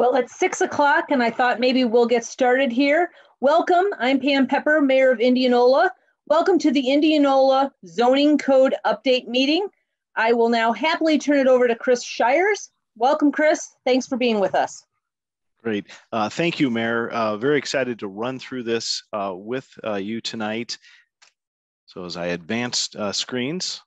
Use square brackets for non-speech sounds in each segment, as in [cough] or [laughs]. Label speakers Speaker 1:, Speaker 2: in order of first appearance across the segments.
Speaker 1: Well, it's six o'clock and I thought maybe we'll get started here. Welcome, I'm Pam Pepper, Mayor of Indianola. Welcome to the Indianola Zoning Code Update Meeting. I will now happily turn it over to Chris Shires. Welcome, Chris. Thanks for being with us.
Speaker 2: Great. Uh, thank you, Mayor. Uh, very excited to run through this uh, with uh, you tonight. So as I advance uh, screens,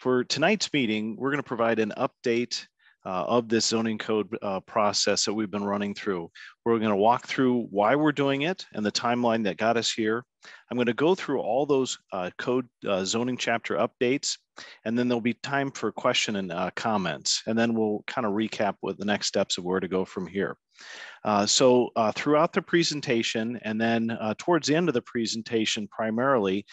Speaker 2: for tonight's meeting, we're going to provide an update uh, of this zoning code uh, process that we've been running through. We're going to walk through why we're doing it and the timeline that got us here. I'm going to go through all those uh, code uh, zoning chapter updates, and then there'll be time for question and uh, comments. And then we'll kind of recap what the next steps of where to go from here. Uh, so throughout the presentation and then towards the end of the presentation primarily,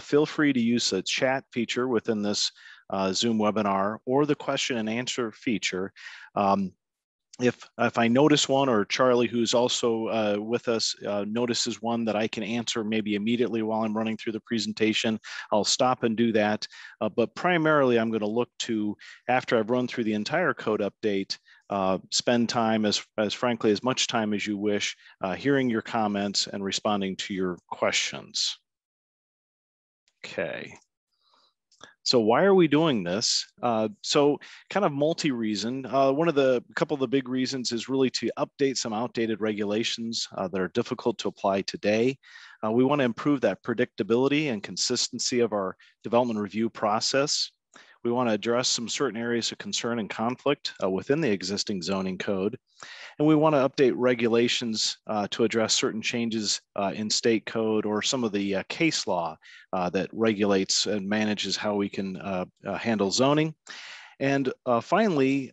Speaker 2: feel free to use the chat feature within this uh, Zoom webinar or the question and answer feature. Um, if, if I notice one or Charlie, who's also uh, with us, uh, notices one that I can answer maybe immediately while I'm running through the presentation, I'll stop and do that. Uh, but primarily, I'm going to look to, after I've run through the entire code update, uh, spend time as, as frankly as much time as you wish, uh, hearing your comments and responding to your questions. Okay. So why are we doing this? Uh, so kind of multi-reason. Uh, one of the couple of the big reasons is really to update some outdated regulations uh, that are difficult to apply today. Uh, we want to improve that predictability and consistency of our development review process. We want to address some certain areas of concern and conflict uh, within the existing zoning code. And we want to update regulations uh, to address certain changes uh, in state code or some of the uh, case law uh, that regulates and manages how we can uh, handle zoning. And finally,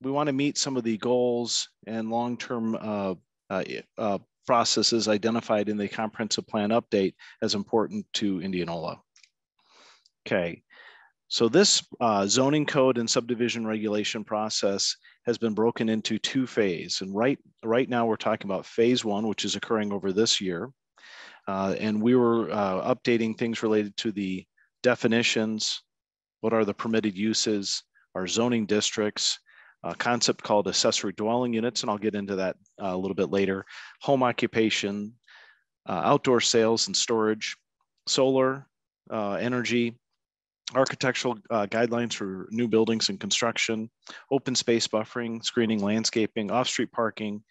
Speaker 2: we want to meet some of the goals and long-term processes identified in the comprehensive plan update as important to Indianola. Okay, so this uh, zoning code and subdivision regulation process has been broken into two phases. And right, right now we're talking about phase one, which is occurring over this year. Uh, and we were uh, updating things related to the definitions, what are the permitted uses, our zoning districts, a concept called accessory dwelling units, and I'll get into that uh, a little bit later, home occupation, uh, outdoor sales and storage, solar, uh, energy, architectural uh, guidelines for new buildings and construction, open space buffering, screening, landscaping, off-street parking,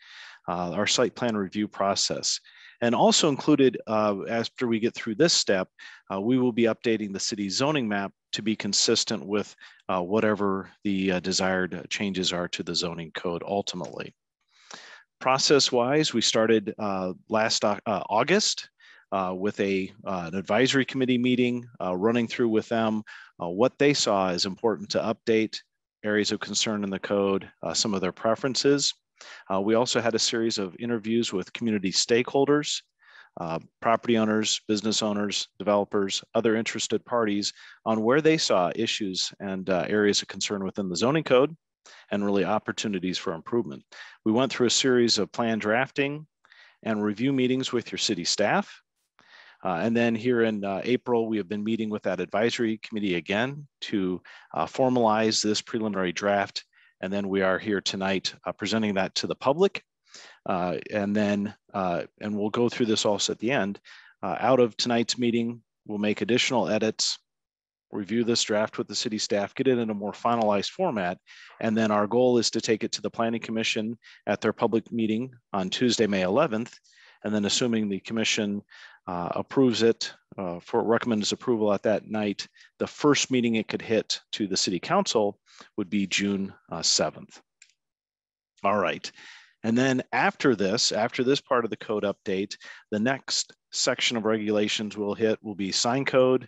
Speaker 2: uh, our site plan review process. And also included uh, after we get through this step, uh, we will be updating the city zoning map to be consistent with uh, whatever the uh, desired changes are to the zoning code ultimately. Process-wise, we started last August uh, with a, uh, an advisory committee meeting, uh, running through with them uh, what they saw as important to update areas of concern in the code, uh, some of their preferences. We also had a series of interviews with community stakeholders, property owners, business owners, developers, other interested parties on where they saw issues and areas of concern within the zoning code and really opportunities for improvement. We went through a series of plan drafting and review meetings with your city staff uh, and then here in uh, April, we have been meeting with that advisory committee again to uh, formalize this preliminary draft. And then we are here tonight uh, presenting that to the public. Uh, and then, uh, and we'll go through this also at the end. out of tonight's meeting, we'll make additional edits, review this draft with the city staff, get it in a more finalized format. And then our goal is to take it to the Planning Commission at their public meeting on Tuesday, May 11th. And then assuming the commission uh, approves it uh, for recommends approval at that night, the first meeting it could hit to the city council would be June uh, 7th. All right. And then after this, after this part of the code update, the next section of regulations we'll hit will be sign code,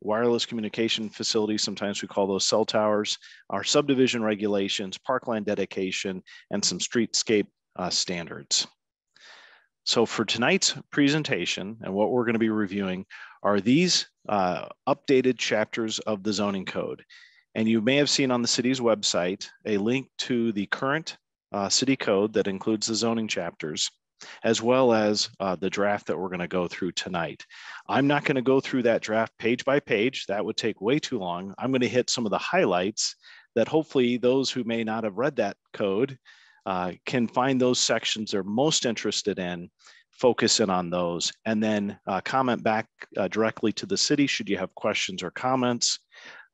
Speaker 2: wireless communication facilities, sometimes we call those cell towers, our subdivision regulations, parkland dedication, and some streetscape uh, standards. So for tonight's presentation and what we're going to be reviewing are these uh, updated chapters of the zoning code. And you may have seen on the city's website a link to the current uh, city code that includes the zoning chapters, as well as uh, the draft that we're going to go through tonight. I'm not going to go through that draft page by page. That would take way too long. I'm going to hit some of the highlights that hopefully those who may not have read that code uh, can find those sections they're most interested in, focus in on those, and then uh, comment back uh, directly to the city should you have questions or comments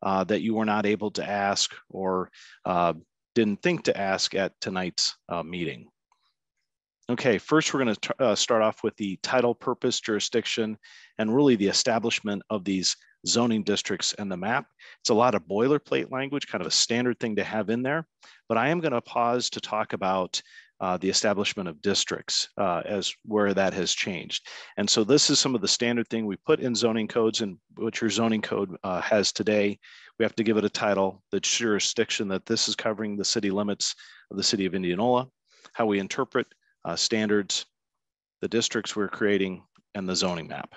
Speaker 2: uh, that you were not able to ask or uh, didn't think to ask at tonight's uh, meeting. Okay, first we're going to start off with the title, purpose, jurisdiction, and really the establishment of these zoning districts and the map. It's a lot of boilerplate language, kind of a standard thing to have in there, but I am going to pause to talk about uh, the establishment of districts uh, as where that has changed. And so this is some of the standard thing we put in zoning codes and what your zoning code uh, has today. We have to give it a title, the jurisdiction that this is covering the city limits of the city of Indianola, how we interpret uh, standards, the districts we're creating, and the zoning map.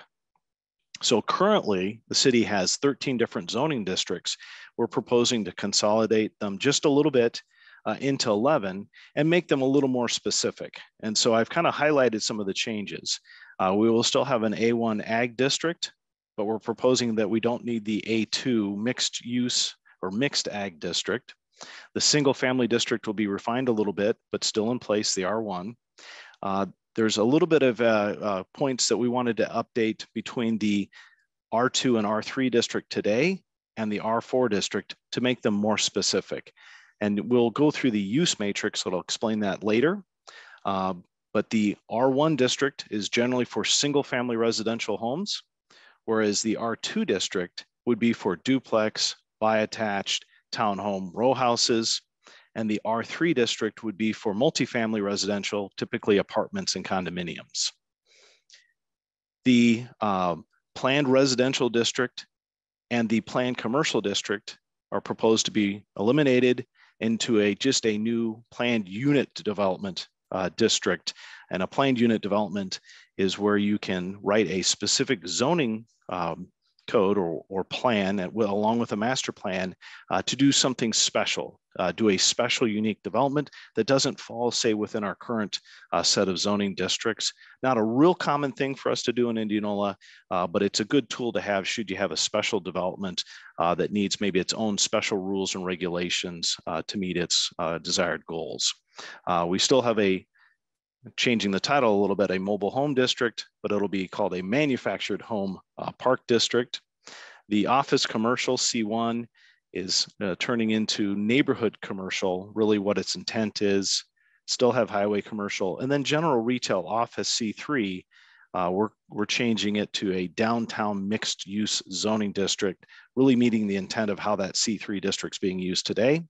Speaker 2: So currently, the city has 13 different zoning districts. We're proposing to consolidate them just a little bit uh, into 11 and make them a little more specific. And so I've kind of highlighted some of the changes. Uh, we will still have an A1 ag district, but we're proposing that we don't need the A2 mixed use or mixed ag district. The single family district will be refined a little bit, but still in place, the R1. Uh, there's a little bit of uh, uh, points that we wanted to update between the R2 and R3 district today and the R4 district to make them more specific. And we'll go through the use matrix, so I'll explain that later. Uh, but the R1 district is generally for single family residential homes, whereas the R2 district would be for duplex, bi-attached, townhome row houses, and the R3 district would be for multifamily residential, typically apartments and condominiums. The uh, planned residential district and the planned commercial district are proposed to be eliminated into a just a new planned unit development uh, district. And a planned unit development is where you can write a specific zoning um, code or, or plan along with a master plan uh, to do something special, uh, do a special unique development that doesn't fall, say, within our current uh, set of zoning districts. Not a real common thing for us to do in Indianola, uh, but it's a good tool to have should you have a special development uh, that needs maybe its own special rules and regulations uh, to meet its desired goals. we still have a changing the title a little bit, a mobile home district, but it'll be called a manufactured home uh, park district. The office commercial C1 is uh, turning into neighborhood commercial, really what its intent is, still have highway commercial. And then general retail office C3, uh, we're, we're changing it to a downtown mixed use zoning district, really meeting the intent of how that C3 district's being used today.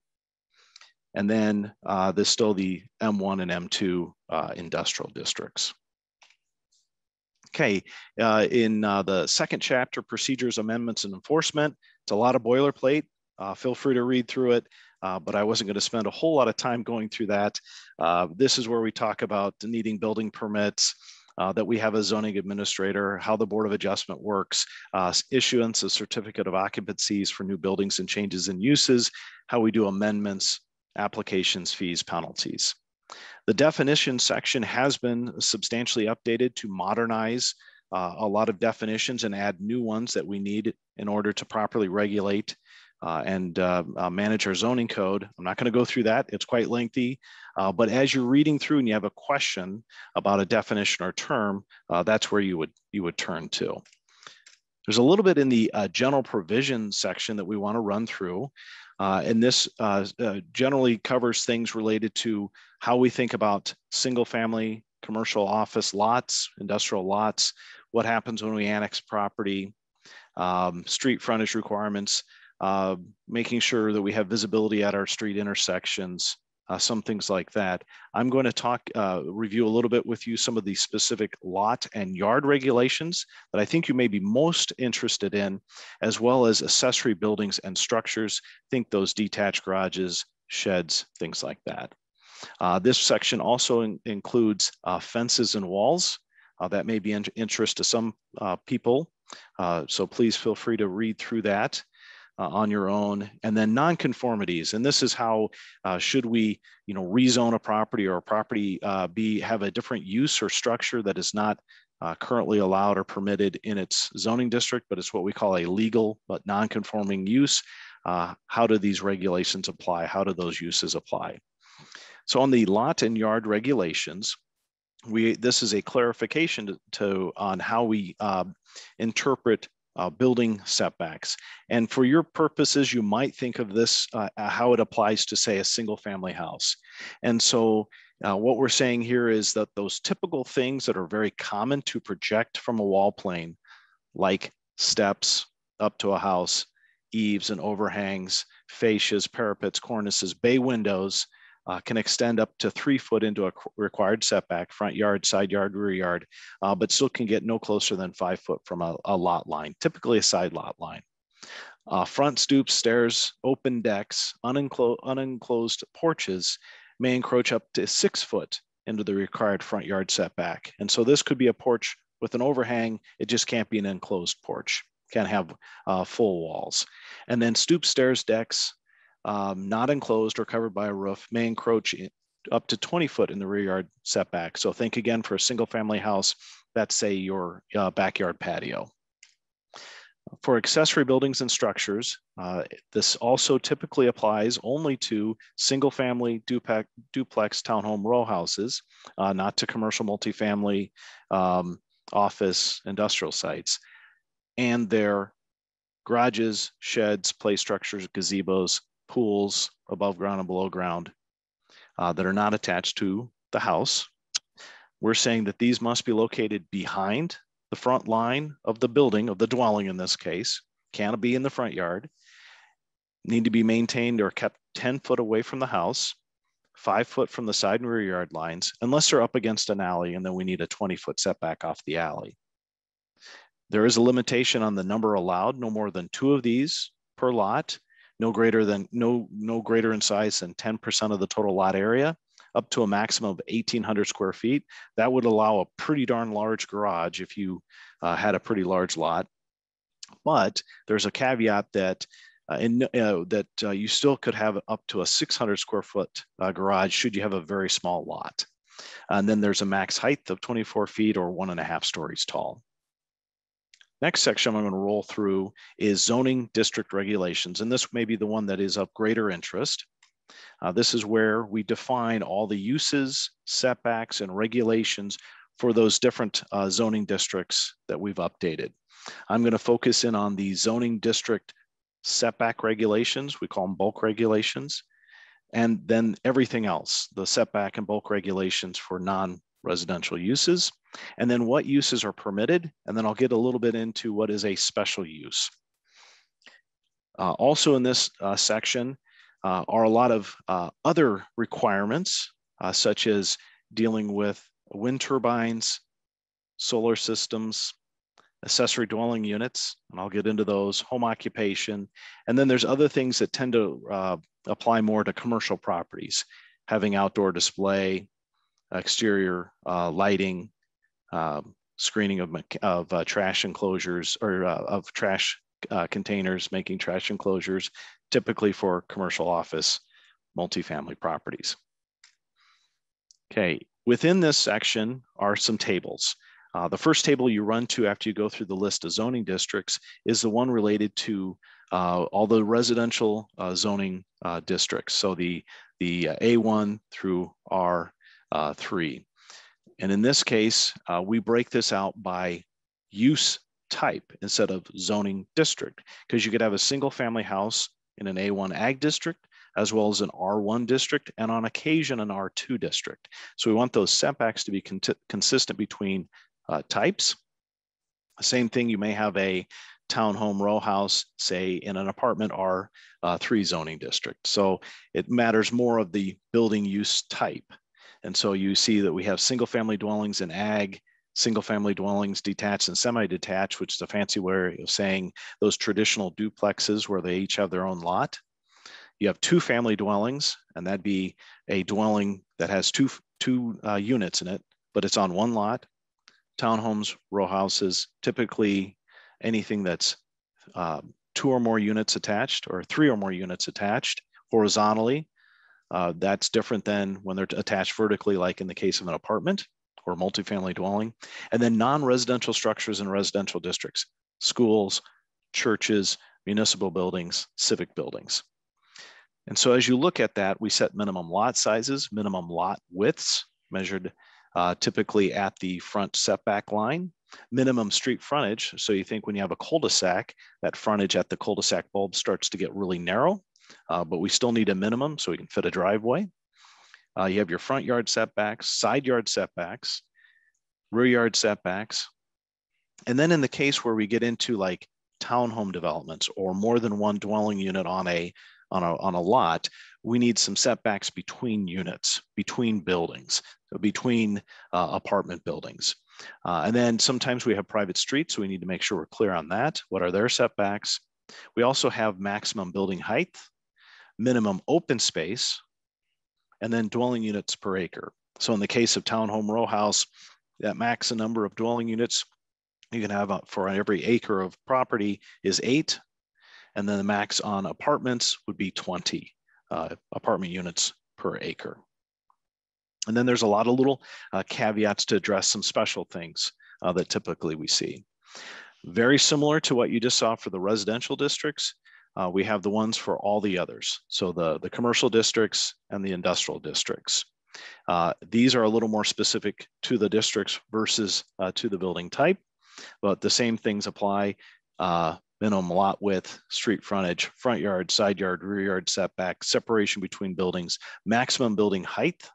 Speaker 2: And then uh, there's still the M1 and M2 uh, industrial districts. Okay, uh, in uh, the second chapter, procedures, amendments, and enforcement, it's a lot of boilerplate. Uh, feel free to read through it, uh, but I wasn't going to spend a whole lot of time going through that. this is where we talk about needing building permits, uh, that we have a zoning administrator, how the Board of Adjustment works, uh, issuance of certificate of occupancies for new buildings and changes in uses, how we do amendments, applications, fees, penalties. The definition section has been substantially updated to modernize uh, a lot of definitions and add new ones that we need in order to properly regulate uh, and uh, uh manage our zoning code. I'm not going to go through that. It's quite lengthy. Uh, but as you're reading through and you have a question about a definition or term, uh, that's where you would, you would turn to. There's a little bit in the general provision section that we want to run through. Uh, and this uh, uh, generally covers things related to how we think about single family commercial office lots, industrial lots, what happens when we annex property, um, street frontage requirements, uh, making sure that we have visibility at our street intersections, uh, some things like that. I'm going to talk, uh, review a little bit with you some of the specific lot and yard regulations that I think you may be most interested in, as well as accessory buildings and structures. Think those detached garages, sheds, things like that. Uh, this section also in includes uh, fences and walls. Uh, that may be in interest to some uh, people. so please feel free to read through that uh, on your own. And then nonconformities, and this is how uh, should we, you know, rezone a property or a property uh, be have a different use or structure that is not uh, currently allowed or permitted in its zoning district, but it's what we call a legal but non-conforming use. Uh, how do these regulations apply? How do those uses apply? So on the lot and yard regulations, we this is a clarification to, to on how we uh, interpret uh, building setbacks. And for your purposes, you might think of this uh, how it applies to say a single family house. And so uh, what we're saying here is that those typical things that are very common to project from a wall plane, like steps up to a house, eaves and overhangs, fascias, parapets, cornices, bay windows, uh, can extend up to three foot into a required setback, front yard, side yard, rear yard, uh, but still can get no closer than five foot from a, a lot line, typically a side lot line. Uh, front stoops, stairs, open decks, unenclo unenclosed porches may encroach up to six foot into the required front yard setback. And so this could be a porch with an overhang. It just can't be an enclosed porch. Can't have uh, full walls. And then stoop stairs, decks, um, not enclosed or covered by a roof may encroach up to 20 foot in the rear yard setback. So think again for a single family house, that's say your uh, backyard patio. For accessory buildings and structures, uh, this also typically applies only to single family duplex, duplex townhome row houses, uh, not to commercial multifamily um, office industrial sites, and their garages, sheds, play structures, gazebos, pools above ground and below ground uh, that are not attached to the house. We're saying that these must be located behind the front line of the building, of the dwelling in this case, can't be in the front yard, need to be maintained or kept 10 foot away from the house, five foot from the side and rear yard lines, unless they're up against an alley, and then we need a 20 foot setback off the alley. There is a limitation on the number allowed, no more than two of these per lot, no greater than no no greater in size than 10% of the total lot area up to a maximum of 1800 square feet. That would allow a pretty darn large garage if you uh, had a pretty large lot. But there's a caveat that uh, in, uh, that uh, you still could have up to a 600 square foot uh, garage should you have a very small lot. And then there's a max height of 24 feet or one and a half stories tall Next section I'm going to roll through is zoning district regulations, and this may be the one that is of greater interest. Uh, this is where we define all the uses, setbacks, and regulations for those different uh, zoning districts that we've updated. I'm going to focus in on the zoning district setback regulations, we call them bulk regulations, and then everything else, the setback and bulk regulations for non-residential uses and then what uses are permitted. And then I'll get a little bit into what is a special use. Uh, also in this uh, section uh, are a lot of uh, other requirements, uh, such as dealing with wind turbines, solar systems, accessory dwelling units, and I'll get into those, home occupation. And then there's other things that tend to uh, apply more to commercial properties, having outdoor display, exterior lighting, um, screening of, of uh, trash enclosures or uh, of trash uh, containers, making trash enclosures, typically for commercial office multifamily properties. Okay, within this section are some tables. Uh, the first table you run to after you go through the list of zoning districts is the one related to uh, all the residential uh, zoning uh, districts. So the, the A1 through R3. And in this case, uh, we break this out by use type instead of zoning district, because you could have a single family house in an A1 ag district, as well as an R1 district, and on occasion an R2 district. So we want those setbacks to be con consistent between uh, types. Same thing, you may have a townhome row house, say in an apartment R3 uh, zoning district. So it matters more of the building use type and so you see that we have single family dwellings in ag, single family dwellings detached and semi-detached, which is a fancy way of saying those traditional duplexes where they each have their own lot. You have two family dwellings, and that'd be a dwelling that has two, two uh, units in it, but it's on one lot. Townhomes, row houses, typically anything that's uh, two or more units attached or three or more units attached horizontally uh, that's different than when they're attached vertically, like in the case of an apartment or multifamily dwelling. And then non-residential structures in residential districts, schools, churches, municipal buildings, civic buildings. And so as you look at that, we set minimum lot sizes, minimum lot widths measured uh, typically at the front setback line, minimum street frontage. So you think when you have a cul-de-sac, that frontage at the cul-de-sac bulb starts to get really narrow, uh, but we still need a minimum so we can fit a driveway. Uh, you have your front yard setbacks, side yard setbacks, rear yard setbacks. And then in the case where we get into like townhome developments or more than one dwelling unit on a on a, on a lot, we need some setbacks between units, between buildings, so between uh, apartment buildings. Uh, and then sometimes we have private streets, so we need to make sure we're clear on that. What are their setbacks? We also have maximum building height, minimum open space, and then dwelling units per acre. So in the case of townhome row house, that max number of dwelling units you can have uh, for every acre of property is eight. And then the max on apartments would be 20 uh, apartment units per acre. And then there's a lot of little uh, caveats to address some special things uh, that typically we see. Very similar to what you just saw for the residential districts, uh, we have the ones for all the others. So the, the commercial districts and the industrial districts. Uh, these are a little more specific to the districts versus uh, to the building type, but the same things apply. Uh, minimum lot width, street frontage, front yard, side yard, rear yard setback, separation between buildings, maximum building height,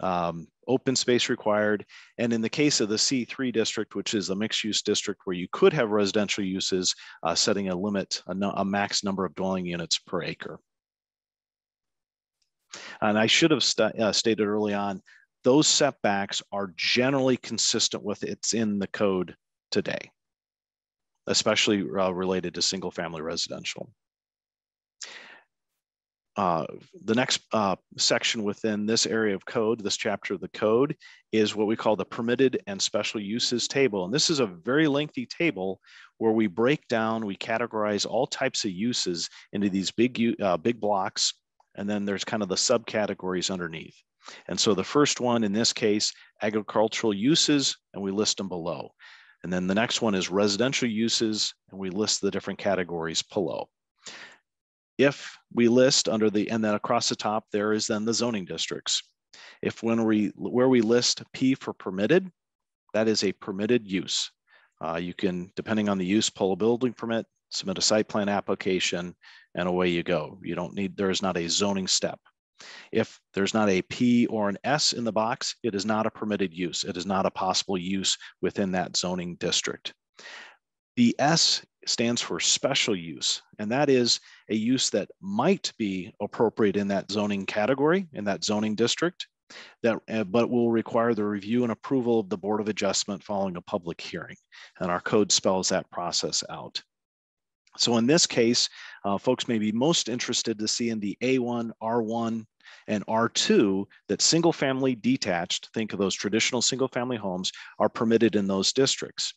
Speaker 2: um, open space required. And in the case of the C3 district, which is a mixed use district where you could have residential uses, uh, setting a limit, a, a max number of dwelling units per acre. And I should have st uh, stated early on, those setbacks are generally consistent with it's in the code today, especially uh, related to single family residential. Uh, the next uh, section within this area of code, this chapter of the code, is what we call the permitted and special uses table. And this is a very lengthy table where we break down, we categorize all types of uses into these big, uh, big blocks, and then there's kind of the subcategories underneath. And so the first one in this case, agricultural uses, and we list them below. And then the next one is residential uses, and we list the different categories below. If we list under the, and then across the top, there is then the zoning districts. If when we, where we list P for permitted, that is a permitted use. Uh, you can, depending on the use, pull a building permit, submit a site plan application, and away you go. You don't need, there is not a zoning step. If there's not a P or an S in the box, it is not a permitted use. It is not a possible use within that zoning district. The S stands for special use, and that is a use that might be appropriate in that zoning category, in that zoning district, that uh, but will require the review and approval of the Board of Adjustment following a public hearing. And our code spells that process out. So in this case, uh, folks may be most interested to see in the A1, R1, and R2 that single family detached, think of those traditional single family homes, are permitted in those districts.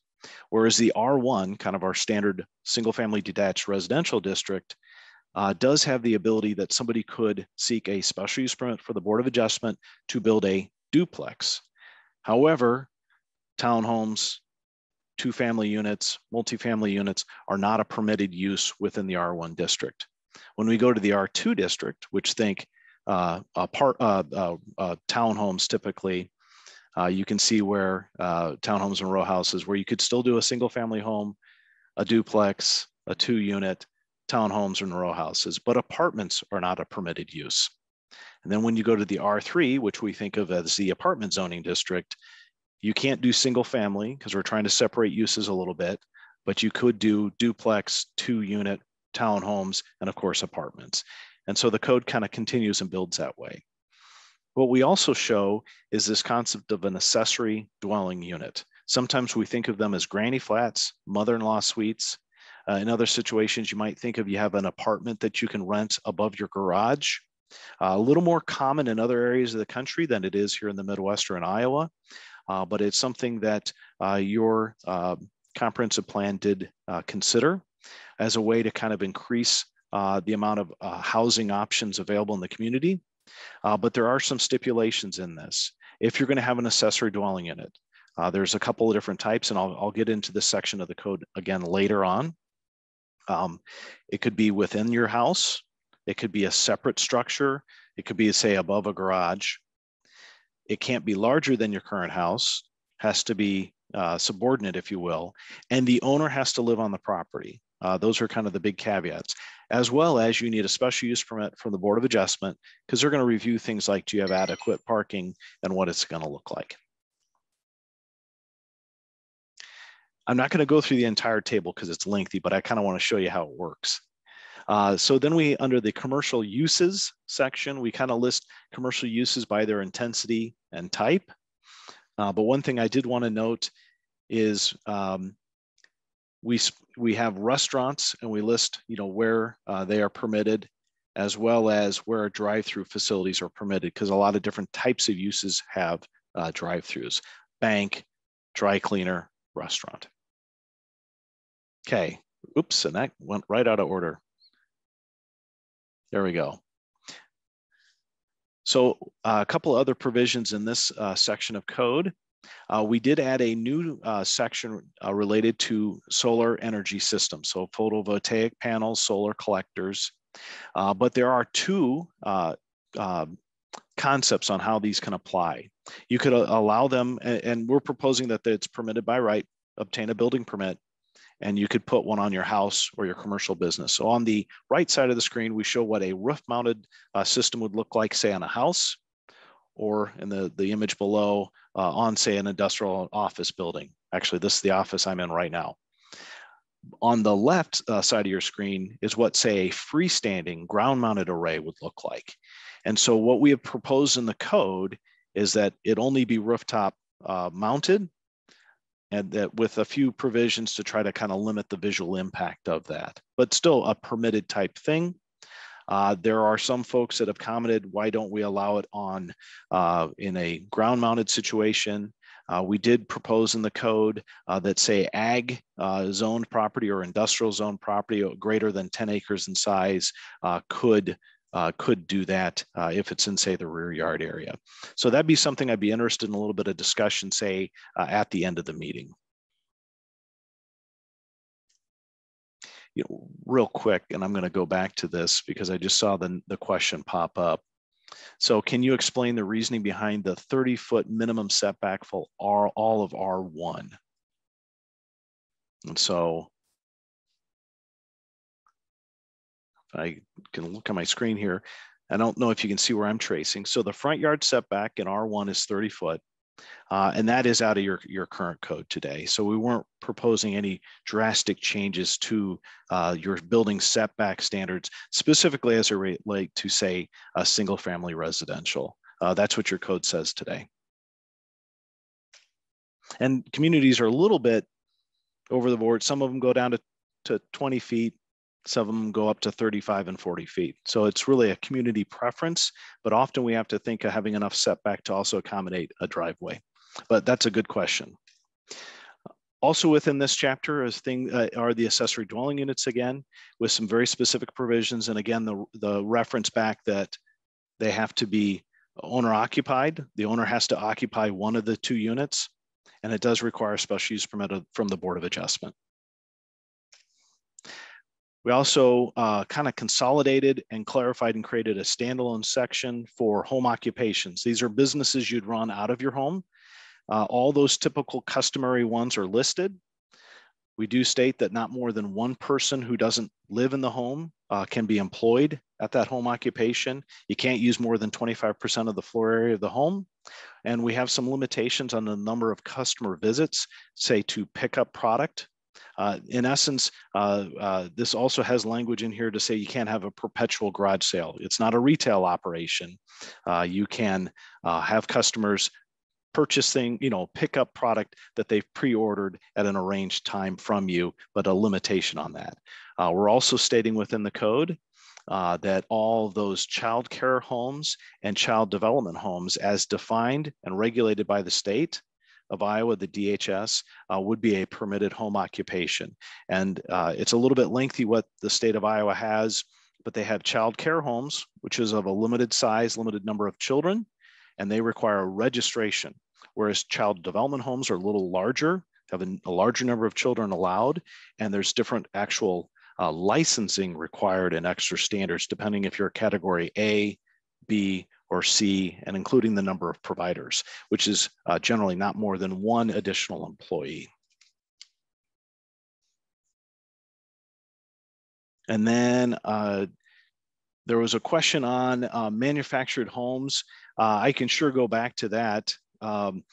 Speaker 2: Whereas the R1, kind of our standard single family detached residential district, uh, does have the ability that somebody could seek a special use permit for the Board of Adjustment to build a duplex. However, townhomes, two family units, multifamily units are not a permitted use within the R1 district. When we go to the R2 district, which think uh, uh, uh, uh, townhomes typically, uh, you can see where uh, townhomes and row houses, where you could still do a single family home, a duplex, a two unit, townhomes and row houses, but apartments are not a permitted use. And then when you go to the R3, which we think of as the apartment zoning district, you can't do single family because we're trying to separate uses a little bit, but you could do duplex, two unit townhomes, and of course apartments. And so the code kind of continues and builds that way. What we also show is this concept of an accessory dwelling unit. Sometimes we think of them as granny flats, mother-in-law suites. Uh, in other situations, you might think of you have an apartment that you can rent above your garage. Uh, a little more common in other areas of the country than it is here in the Midwest or in Iowa, uh, but it's something that uh, your um, comprehensive plan did uh, consider as a way to kind of increase uh, the amount of housing options available in the community uh, but there are some stipulations in this. If you're going to have an accessory dwelling in it, uh, there's a couple of different types, and I'll, I'll get into this section of the code again later on. Um, it could be within your house, It could be a separate structure. It could be, say, above a garage. It can't be larger than your current house, has to be uh, subordinate, if you will, and the owner has to live on the property. Uh, those are kind of the big caveats, as well as you need a special use permit from the Board of Adjustment because they're going to review things like do you have adequate parking and what it's going to look like. I'm not going to go through the entire table because it's lengthy, but I kind of want to show you how it works. Uh, so then we, under the commercial uses section, we kind of list commercial uses by their intensity and type. Uh, but one thing I did want to note is um, we, we have restaurants and we list you know, where uh, they are permitted as well as where drive-through facilities are permitted because a lot of different types of uses have uh, drive-throughs, bank, dry cleaner, restaurant. Okay, oops, and that went right out of order. There we go. So uh, a couple other provisions in this uh, section of code. Uh, we did add a new uh, section uh, related to solar energy systems, so photovoltaic panels, solar collectors. Uh, but there are two um, concepts on how these can apply. You could allow them, and, and we're proposing that it's permitted by right, obtain a building permit and you could put one on your house or your commercial business. So on the right side of the screen, we show what a roof mounted uh, system would look like, say on a house, or in the, the image below uh, on say an industrial office building. Actually, this is the office I'm in right now. On the left uh, side of your screen is what say a freestanding ground mounted array would look like. And so what we have proposed in the code is that it only be rooftop uh, mounted and that with a few provisions to try to kind of limit the visual impact of that, but still a permitted type thing. Uh, there are some folks that have commented, why don't we allow it on uh, in a ground mounted situation? Uh, we did propose in the code uh, that say ag uh, zoned property or industrial zoned property greater than 10 acres in size uh, could uh, could do that uh, if it's in, say, the rear yard area. So that'd be something I'd be interested in a little bit of discussion, say, at the end of the meeting. You know, real quick, and I'm going to go back to this because I just saw the, the question pop up. So can you explain the reasoning behind the 30 foot minimum setback for all, all of R1? And so I can look on my screen here. I don't know if you can see where I'm tracing. So the front yard setback in R1 is 30 foot. Uh, and that is out of your, your current code today. So we weren't proposing any drastic changes to uh, your building setback standards, specifically as it relate to say a single family residential. Uh, that's what your code says today. And communities are a little bit over the board. Some of them go down to, to 20 feet, some of them go up to 35 and 40 feet. So it's really a community preference, but often we have to think of having enough setback to also accommodate a driveway. But that's a good question. Also within this chapter is thing, uh, are the accessory dwelling units again, with some very specific provisions. And again, the, the reference back that they have to be owner occupied. The owner has to occupy one of the two units, and it does require a special use permit from the Board of Adjustment. We also uh, kind of consolidated and clarified and created a standalone section for home occupations. These are businesses you'd run out of your home. Uh, all those typical customary ones are listed. We do state that not more than one person who doesn't live in the home uh, can be employed at that home occupation. You can't use more than 25% of the floor area of the home. And we have some limitations on the number of customer visits, say to pick up product uh, in essence, uh, uh, this also has language in here to say you can't have a perpetual garage sale. It's not a retail operation. Uh, you can uh, have customers purchasing, you know, pick up product that they've pre-ordered at an arranged time from you, but a limitation on that. Uh, we're also stating within the code uh, that all those child care homes and child development homes as defined and regulated by the state of Iowa, the DHS, uh, would be a permitted home occupation. And uh, it's a little bit lengthy what the state of Iowa has, but they have child care homes, which is of a limited size, limited number of children, and they require a registration. Whereas child development homes are a little larger, have a, a larger number of children allowed, and there's different actual uh, licensing required and extra standards, depending if you're a category A, B, or C, and including the number of providers, which is uh, generally not more than one additional employee. And then uh, there was a question on uh, manufactured homes. Uh, I can sure go back to that. Um,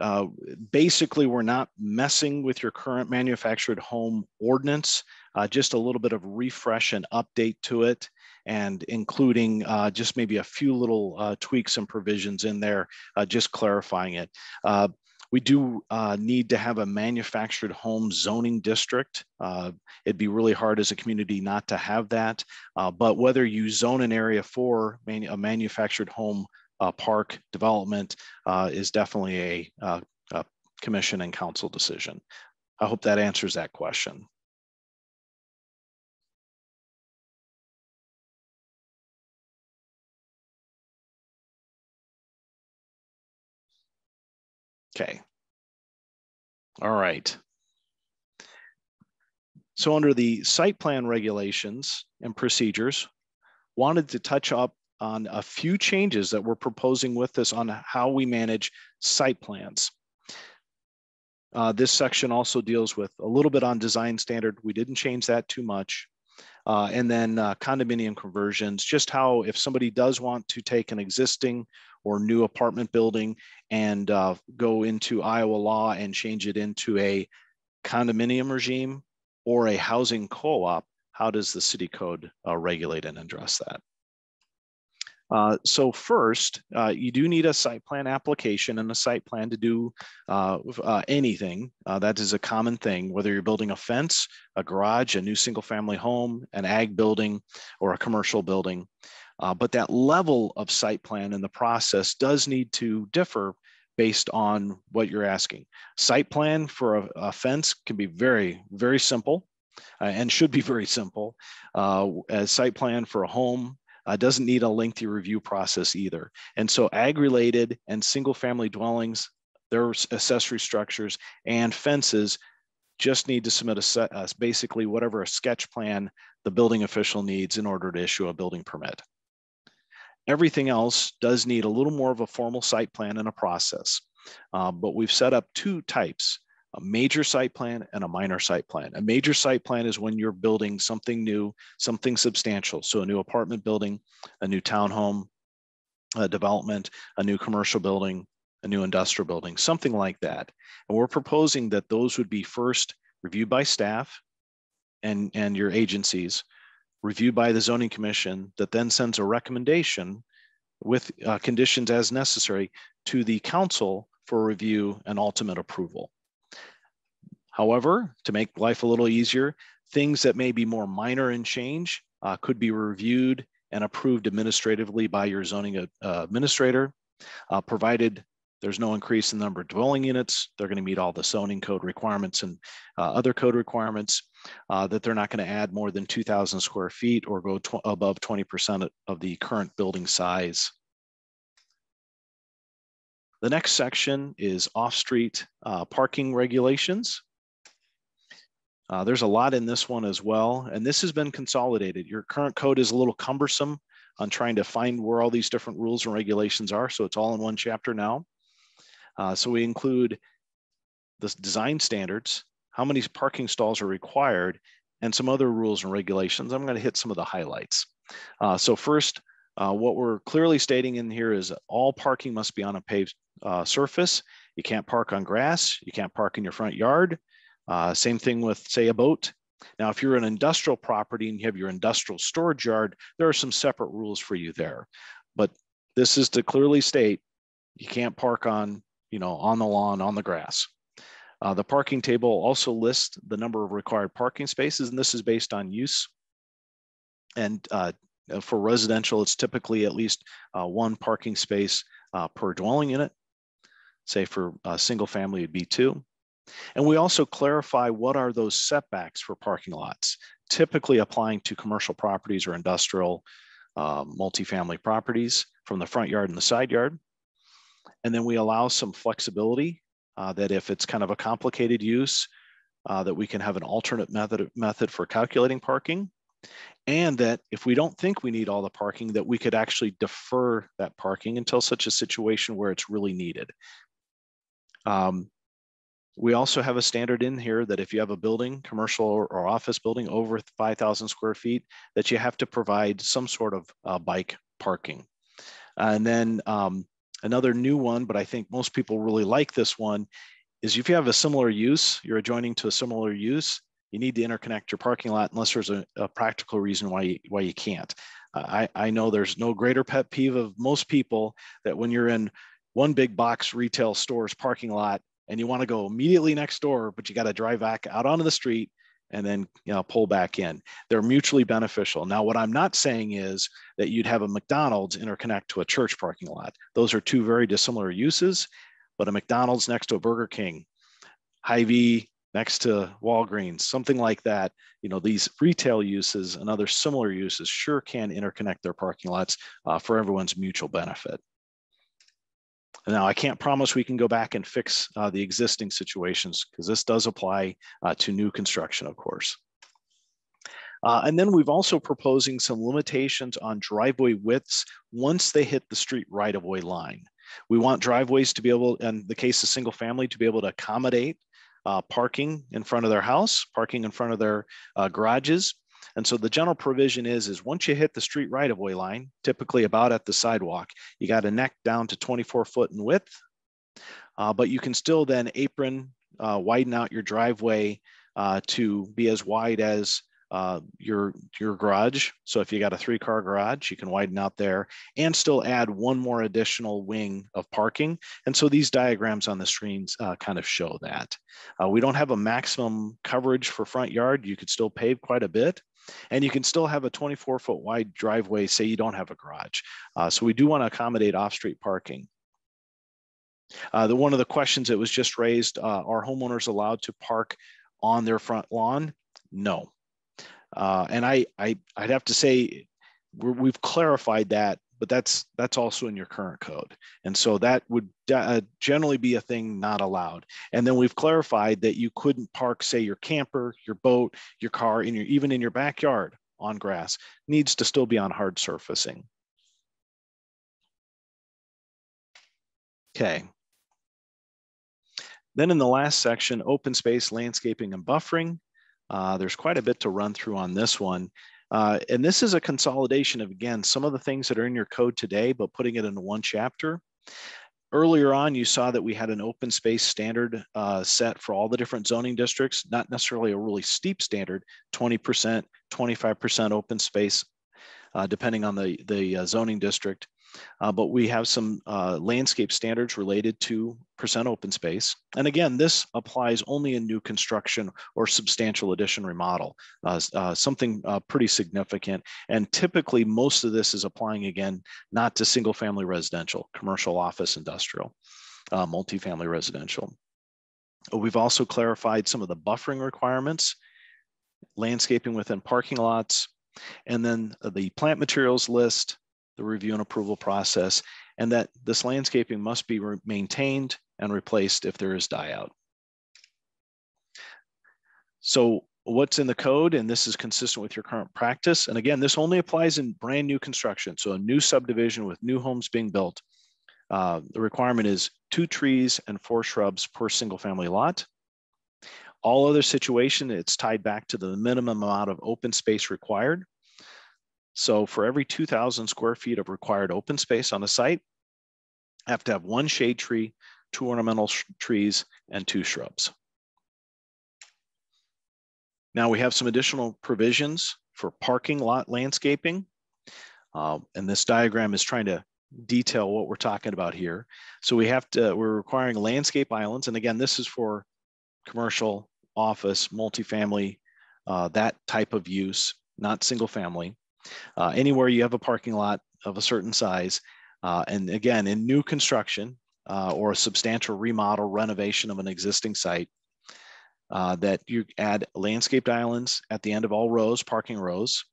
Speaker 2: uh, basically, we're not messing with your current manufactured home ordinance, uh, just a little bit of refresh and update to it, and including uh, just maybe a few little uh, tweaks and provisions in there, uh, just clarifying it. Uh, we do need to have a manufactured home zoning district. it'd be really hard as a community not to have that, but whether you zone an area for a manufactured home uh, park development uh, is definitely a, uh, a, commission and council decision. I hope that answers that question. Okay. All right. So under the site plan regulations and procedures, wanted to touch up on a few changes that we're proposing with this on how we manage site plans. Uh, this section also deals with a little bit on design standard. We didn't change that too much. Uh, and then uh, condominium conversions, just how if somebody does want to take an existing or new apartment building and uh, go into Iowa law and change it into a condominium regime or a housing co-op, how does the city code uh, regulate and address that? Uh, so first, uh, you do need a site plan application and a site plan to do uh, uh anything. Uh, that is a common thing, whether you're building a fence, a garage, a new single family home, an ag building, or a commercial building. but that level of site plan in the process does need to differ based on what you're asking. Site plan for a, a fence can be very, very simple. Uh, and should be [laughs] very simple. Uh, as site plan for a home uh, doesn't need a lengthy review process either. And so ag-related and single-family dwellings, their accessory structures and fences just need to submit a uh, basically whatever a sketch plan the building official needs in order to issue a building permit. Everything else does need a little more of a formal site plan and a process, uh, but we've set up two types a major site plan and a minor site plan. A major site plan is when you're building something new, something substantial. So a new apartment building, a new townhome a development, a new commercial building, a new industrial building, something like that. And we're proposing that those would be first reviewed by staff and, and your agencies, reviewed by the zoning commission that then sends a recommendation with uh, conditions as necessary to the council for review and ultimate approval. However, to make life a little easier, things that may be more minor in change uh, could be reviewed and approved administratively by your zoning uh, administrator, uh, provided there's no increase in the number of dwelling units. They're going to meet all the zoning code requirements and uh, other code requirements, uh, that they're not going to add more than 2,000 square feet or go tw above 20% of the current building size. The next section is off-street uh, parking regulations. Uh, there's a lot in this one as well, and this has been consolidated. Your current code is a little cumbersome on trying to find where all these different rules and regulations are, so it's all in one chapter now. Uh, so we include the design standards, how many parking stalls are required, and some other rules and regulations. I'm going to hit some of the highlights. Uh, so first, uh, what we're clearly stating in here is all parking must be on a paved uh, surface. You can't park on grass. You can't park in your front yard. Uh, same thing with, say, a boat. Now, if you're an industrial property and you have your industrial storage yard, there are some separate rules for you there. But this is to clearly state you can't park on, you know, on the lawn, on the grass. Uh, the parking table also lists the number of required parking spaces, and this is based on use. And uh, for residential, it's typically at least uh, one parking space uh, per dwelling unit. Say for a single family, it'd be two. And we also clarify what are those setbacks for parking lots, typically applying to commercial properties or industrial uh, multifamily properties from the front yard and the side yard. And then we allow some flexibility uh, that if it's kind of a complicated use, uh, that we can have an alternate method, method for calculating parking, and that if we don't think we need all the parking, that we could actually defer that parking until such a situation where it's really needed. Um, we also have a standard in here that if you have a building, commercial or office building over 5,000 square feet, that you have to provide some sort of uh, bike parking. and then um, another new one, but I think most people really like this one, is if you have a similar use, you're adjoining to a similar use, you need to interconnect your parking lot unless there's a, a practical reason why you, why you can't. Uh, I, I know there's no greater pet peeve of most people that when you're in one big box retail store's parking lot and you want to go immediately next door, but you got to drive back out onto the street and then you know, pull back in. They're mutually beneficial. Now, what I'm not saying is that you'd have a McDonald's interconnect to a church parking lot. Those are two very dissimilar uses, but a McDonald's next to a Burger King, Hy-Vee next to Walgreens, something like that. You know, these retail uses and other similar uses sure can interconnect their parking lots uh, for everyone's mutual benefit. Now, I can't promise we can go back and fix uh, the existing situations because this does apply uh, to new construction, of course. Uh, and then we've also proposing some limitations on driveway widths once they hit the street right-of-way line. We want driveways to be able, in the case of single family, to be able to accommodate uh, parking in front of their house, parking in front of their uh, garages. And so the general provision is, is once you hit the street right of way line, typically about at the sidewalk, you got a neck down to 24 foot in width, uh, but you can still then apron, uh, widen out your driveway uh, to be as wide as uh, your your garage. So if you got a three car garage, you can widen out there and still add one more additional wing of parking. And so these diagrams on the screens uh, kind of show that. Uh, we don't have a maximum coverage for front yard. You could still pave quite a bit. And you can still have a 24 foot wide driveway, say you don't have a garage. Uh, so we do want to accommodate off-street parking. Uh, the one of the questions that was just raised, uh, are homeowners allowed to park on their front lawn? No. Uh, and I, I, I'd have to say we have clarified that, but that's that's also in your current code, and so that would uh, generally be a thing not allowed. And then we've clarified that you couldn't park, say, your camper, your boat, your car, in your even in your backyard on grass. Needs to still be on hard surfacing. Okay. Then in the last section, open space, landscaping, and buffering. Uh, there's quite a bit to run through on this one. Uh, and this is a consolidation of, again, some of the things that are in your code today, but putting it into one chapter. Earlier on, you saw that we had an open space standard uh, set for all the different zoning districts, not necessarily a really steep standard, 20%, 25% open space, uh, depending on the, the uh, zoning district. Uh, but we have some uh, landscape standards related to percent open space. And again, this applies only in new construction or substantial addition remodel, uh, uh something uh, pretty significant. And typically most of this is applying again, not to single family residential, commercial office, industrial, uh, multifamily residential. We've also clarified some of the buffering requirements, landscaping within parking lots, and then the plant materials list, the review and approval process, and that this landscaping must be maintained and replaced if there is die out. So what's in the code, and this is consistent with your current practice. And again, this only applies in brand new construction. So a new subdivision with new homes being built, uh, the requirement is two trees and four shrubs per single family lot. All other situation, it's tied back to the minimum amount of open space required. So for every 2,000 square feet of required open space on a site, I have to have one shade tree, two ornamental trees, and two shrubs. Now we have some additional provisions for parking lot landscaping. Uh, and this diagram is trying to detail what we're talking about here. So we have to, we're requiring landscape islands. And again, this is for commercial, office, multifamily, uh, that type of use, not single family. Uh, anywhere you have a parking lot of a certain size, uh, and again, in new construction uh, or a substantial remodel renovation of an existing site, uh, that you add landscaped islands at the end of all rows, parking rows,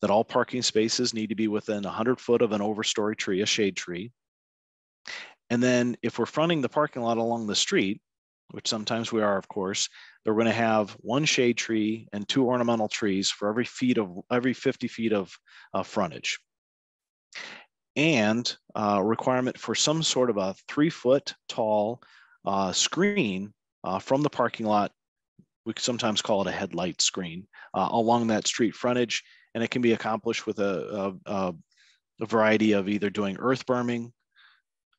Speaker 2: that all parking spaces need to be within 100 foot of an overstory tree, a shade tree. And then if we're fronting the parking lot along the street, which sometimes we are, of course, they're going to have one shade tree and two ornamental trees for every feet of every 50 feet of uh, frontage. And uh, requirement for some sort of a three foot tall uh, screen uh, from the parking lot. We sometimes call it a headlight screen uh, along that street frontage. And it can be accomplished with a, a, a variety of either doing earth berming,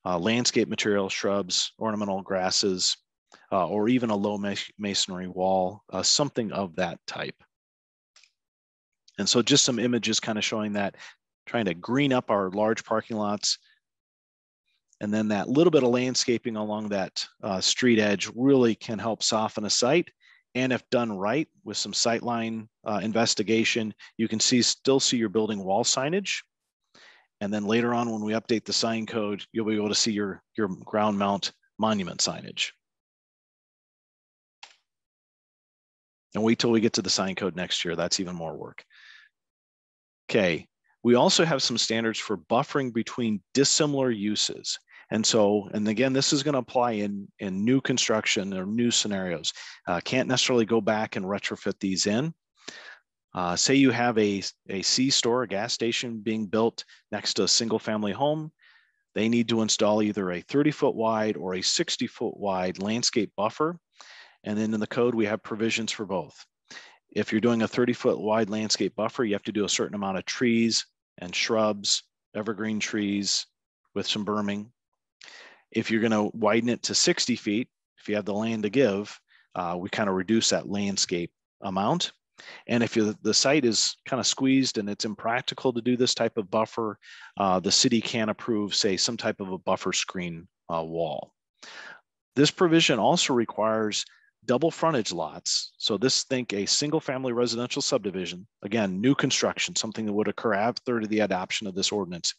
Speaker 2: uh, landscape material, shrubs, ornamental grasses, uh, or even a low masonry wall, uh, something of that type. And so just some images kind of showing that, trying to green up our large parking lots. And then that little bit of landscaping along that uh, street edge really can help soften a site. And if done right with some sightline uh, investigation, you can see still see your building wall signage. And then later on, when we update the sign code, you'll be able to see your, your ground mount monument signage. And wait till we get to the sign code next year. That's even more work. Okay, we also have some standards for buffering between dissimilar uses. And so, and again, this is going to apply in, in new construction or new scenarios. Uh, can't necessarily go back and retrofit these in. Uh, say you have a, a C store, a gas station being built next to a single family home. They need to install either a 30 foot wide or a 60 foot wide landscape buffer and then in the code, we have provisions for both. If you're doing a 30 foot wide landscape buffer, you have to do a certain amount of trees and shrubs, evergreen trees with some berming. If you're gonna widen it to 60 feet, if you have the land to give, uh, we kind of reduce that landscape amount. And if the site is kind of squeezed and it's impractical to do this type of buffer, uh, the city can approve, say, some type of a buffer screen uh, wall. This provision also requires double frontage lots. So this think a single family residential subdivision, again, new construction, something that would occur after the adoption of this ordinance,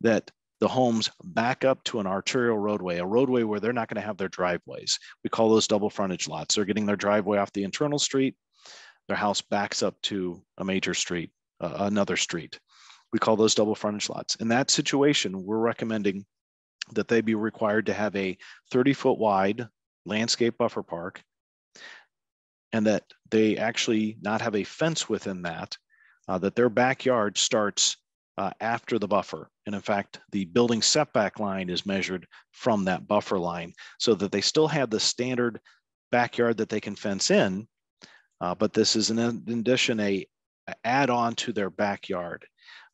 Speaker 2: that the homes back up to an arterial roadway, a roadway where they're not going to have their driveways. We call those double frontage lots. They're getting their driveway off the internal street. Their house backs up to a major street, uh, another street. We call those double frontage lots. In that situation, we're recommending that they be required to have a 30 foot wide landscape buffer park and that they actually not have a fence within that, uh, that their backyard starts uh, after the buffer. And in fact, the building setback line is measured from that buffer line so that they still have the standard backyard that they can fence in, uh, but this is in addition a, a add on to their backyard.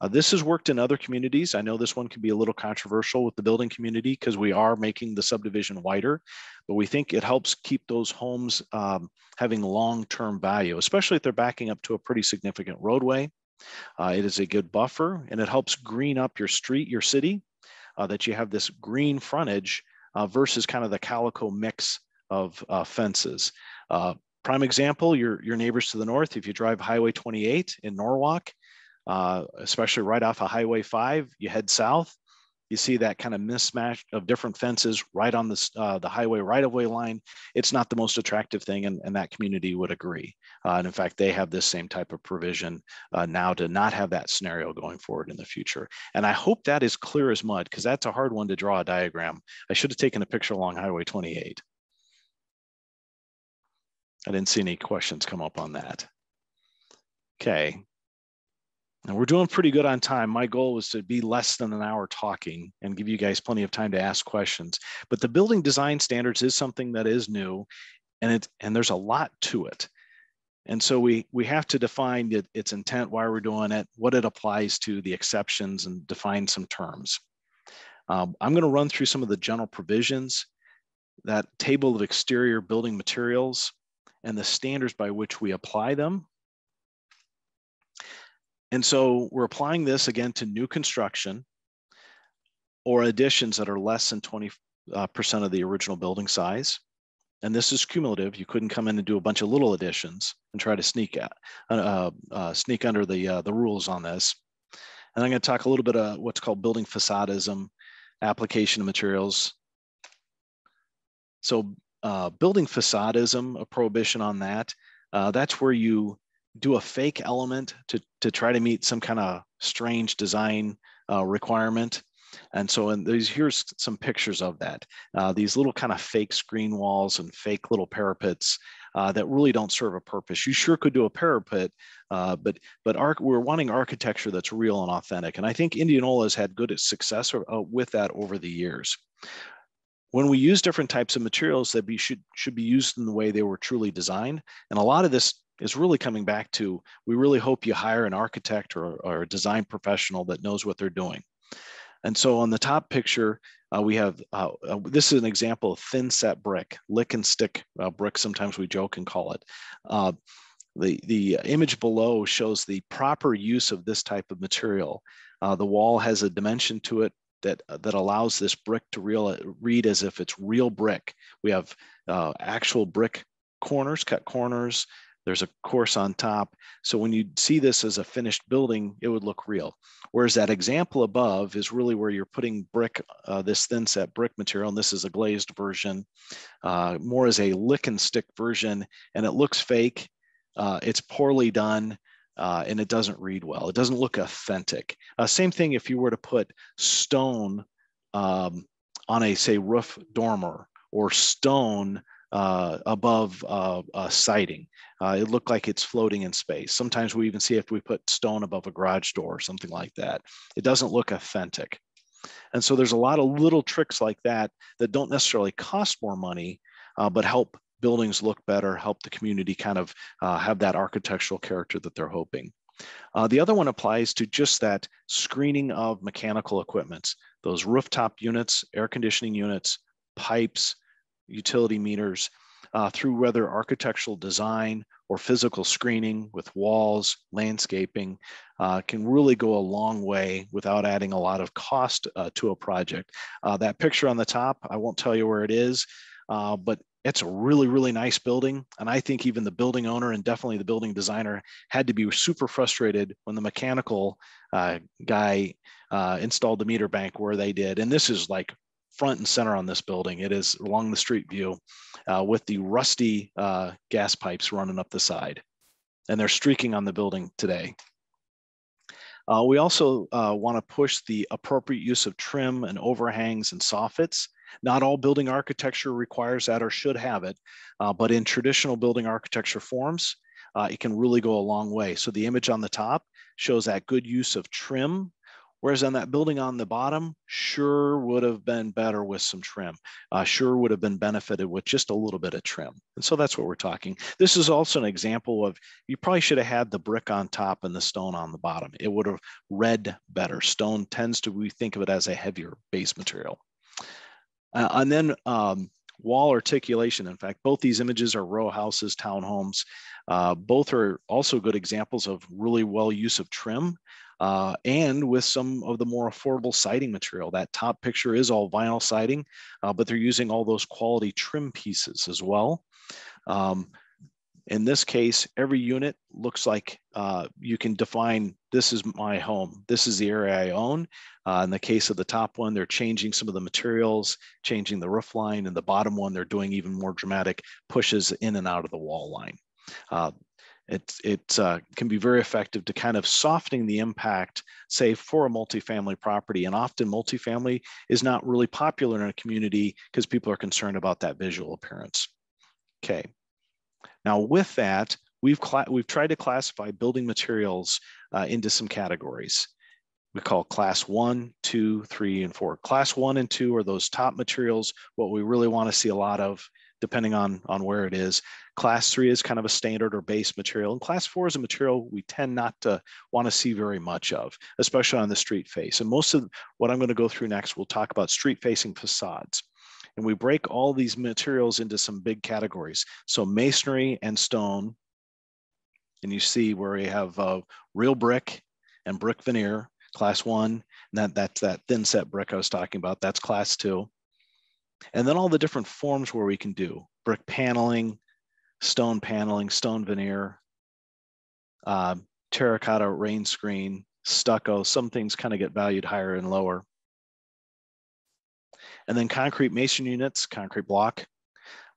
Speaker 2: Uh, this has worked in other communities. I know this one can be a little controversial with the building community because we are making the subdivision wider, but we think it helps keep those homes um, having long-term value, especially if they're backing up to a pretty significant roadway. Uh, it is a good buffer and it helps green up your street, your city, uh, that you have this green frontage uh, versus kind of the calico mix of uh, fences. Uh, prime example, your, your neighbors to the north, if you drive Highway 28 in Norwalk, uh, especially right off of Highway 5. You head south, you see that kind of mismatch of different fences right on the, uh, the highway right-of-way line. It's not the most attractive thing, and, and that community would agree. Uh, and in fact, they have this same type of provision uh, now to not have that scenario going forward in the future. And I hope that is clear as mud, because that's a hard one to draw a diagram. I should have taken a picture along Highway 28. I didn't see any questions come up on that. Okay, and we're doing pretty good on time. My goal was to be less than an hour talking and give you guys plenty of time to ask questions. But the building design standards is something that is new and it and there's a lot to it. And so we we have to define it, its intent, why we're doing it, what it applies to, the exceptions, and define some terms. Um, I'm going to run through some of the general provisions, that table of exterior building materials, and the standards by which we apply them and so we're applying this again to new construction or additions that are less than 20% uh, of the original building size. And this is cumulative. You couldn't come in and do a bunch of little additions and try to sneak at, uh, uh, uh, sneak under the, uh, the rules on this. And I'm going to talk a little bit of what's called building facadism, application of materials. So uh, building facadism, a prohibition on that, that's where you do a fake element to, to try to meet some kind of strange design uh, requirement. And so and these, here's some pictures of that. Uh, these little kind of fake screen walls and fake little parapets uh, that really don't serve a purpose. You sure could do a parapet, uh, but but we're wanting architecture that's real and authentic. And I think Indianola has had good success uh, with that over the years. When we use different types of materials, that be should should be used in the way they were truly designed. And a lot of this is really coming back to we really hope you hire an architect or, or a design professional that knows what they're doing. And so on the top picture, uh, we have, uh, uh, this is an example of thin set brick, lick and stick uh, brick, sometimes we joke and call it. Uh, the, the image below shows the proper use of this type of material. Uh, the wall has a dimension to it that, that allows this brick to real, read as if it's real brick. We have actual brick corners, cut corners, there's a course on top. So when you see this as a finished building, it would look real. Whereas that example above is really where you're putting brick, uh, this thin set brick material, and this is a glazed version, uh, more as a lick and stick version, and it looks fake. Uh, it's poorly done. Uh, and it doesn't read well. It doesn't look authentic. Uh, same thing if you were to put stone um, on a, say, roof dormer or stone uh, above uh, siding. Uh, it looked like it's floating in space. Sometimes we even see if we put stone above a garage door or something like that. It doesn't look authentic. And so there's a lot of little tricks like that that don't necessarily cost more money, uh, but help buildings look better, help the community kind of uh, have that architectural character that they're hoping. Uh, the other one applies to just that screening of mechanical equipment, those rooftop units, air conditioning units, pipes, utility meters uh, through whether architectural design or physical screening with walls, landscaping, uh, can really go a long way without adding a lot of cost uh, to a project. Uh, that picture on the top, I won't tell you where it is, uh, but it's a really, really nice building. And I think even the building owner and definitely the building designer had to be super frustrated when the mechanical uh, guy installed the meter bank where they did. And this is like front and center on this building. It is along the street view uh, with the rusty uh, gas pipes running up the side. And they're streaking on the building today. Uh, we also uh, want to push the appropriate use of trim and overhangs and soffits. Not all building architecture requires that or should have it, uh, but in traditional building architecture forms, uh, it can really go a long way. So the image on the top shows that good use of trim Whereas on that building on the bottom, sure would have been better with some trim. Uh, sure would have been benefited with just a little bit of trim. And so that's what we're talking. This is also an example of, you probably should have had the brick on top and the stone on the bottom. It would have read better. Stone tends to, we think of it as a heavier base material. Uh, and then um, wall articulation. In fact, both these images are row houses, townhomes. Uh, both are also good examples of really well use of trim uh, and with some of the more affordable siding material. That top picture is all vinyl siding, uh, but they're using all those quality trim pieces as well. Um, in this case, every unit looks like uh, you can define this is my home. This is the area I own. Uh, in the case of the top one, they're changing some of the materials, changing the roof line. And the bottom one, they're doing even more dramatic pushes in and out of the wall line. Uh, it, it uh, can be very effective to kind of softening the impact, say for a multifamily property. And often multifamily is not really popular in a community because people are concerned about that visual appearance. Okay. Now with that, we've, we've tried to classify building materials uh, into some categories. We call class one, two, three, and four. Class one and two are those top materials, what we really want to see a lot of depending on, on where it is. Class three is kind of a standard or base material. And class four is a material we tend not to want to see very much of, especially on the street face. And most of what I'm going to go through next, we'll talk about street facing facades. And we break all these materials into some big categories. So masonry and stone. And you see where we have uh, real brick and brick veneer, class one. And that, that's that thin set brick I was talking about. That's class two. And then all the different forms where we can do brick paneling, stone paneling, stone veneer, uh, terracotta rain screen, stucco. Some things kind of get valued higher and lower. And then concrete mason units, concrete block.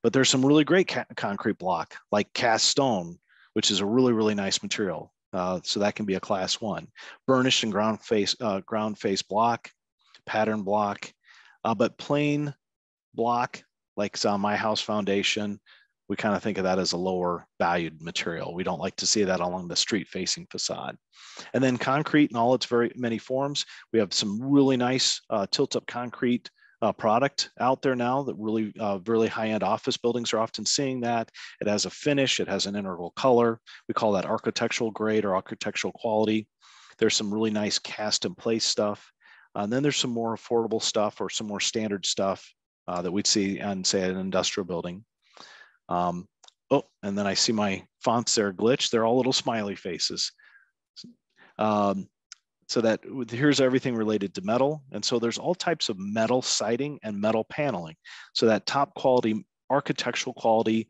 Speaker 2: But there's some really great concrete block like cast stone, which is a really, really nice material. Uh, so that can be a class one. Burnished and ground face, uh, ground face block, pattern block, uh, but plain block like uh, my house foundation, we kind of think of that as a lower valued material. We don't like to see that along the street facing facade. And then concrete in all its very many forms. We have some really nice uh, tilt up concrete uh, product out there now that really, uh, really high-end office buildings are often seeing that. It has a finish, it has an integral color. We call that architectural grade or architectural quality. There's some really nice cast in place stuff. and then there's some more affordable stuff or some more standard stuff uh, that we'd see on say an industrial building. Um, oh, and then I see my fonts there glitch. They're all little smiley faces. Um, so that here's everything related to metal. And so there's all types of metal siding and metal paneling. So that top quality, architectural quality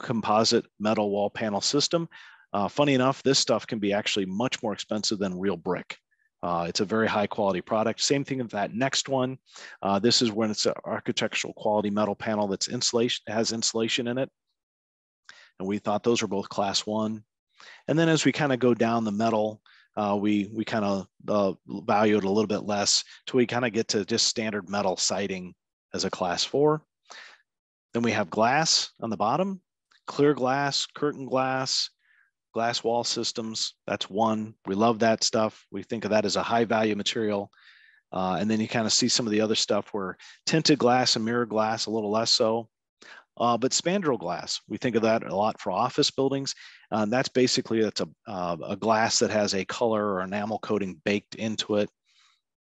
Speaker 2: composite metal wall panel system. Uh, funny enough, this stuff can be actually much more expensive than real brick. Uh, it's a very high quality product. Same thing with that next one. Uh, this is when it's an architectural quality metal panel that's insulation, has insulation in it. And we thought those were both class one. And then as we kind of go down the metal, uh, we, we kind of uh, value it a little bit less till we kind of get to just standard metal siding as a class four. Then we have glass on the bottom, clear glass, curtain glass, glass wall systems. That's one. We love that stuff. We think of that as a high value material. Uh, and then you kind of see some of the other stuff where tinted glass and mirror glass, a little less so. Uh, but spandrel glass, we think of that a lot for office buildings. Uh, that's basically that's a, uh, a glass that has a color or enamel coating baked into it.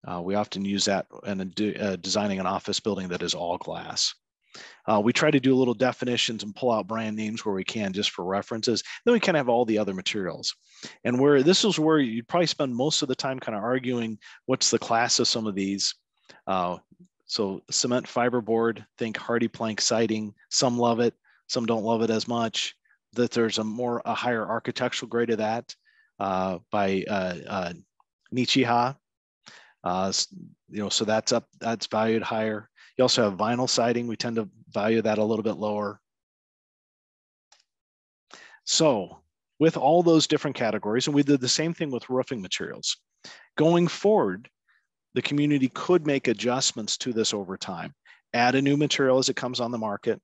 Speaker 2: Uh, we often use that in uh, designing an office building that is all glass. Uh, we try to do a little definitions and pull out brand names where we can just for references. Then we kind of have all the other materials. And where this is where you'd probably spend most of the time kind of arguing what's the class of some of these. Uh, so cement fiberboard, think HardiePlank siding. Some love it, some don't love it as much. That there's a more a higher architectural grade of that uh, by uh, uh, Nichiha. Uh, you know, so that's up, that's valued higher. You also have vinyl siding. We tend to value that a little bit lower. So with all those different categories, and we did the same thing with roofing materials. Going forward, the community could make adjustments to this over time. Add a new material as it comes on the market,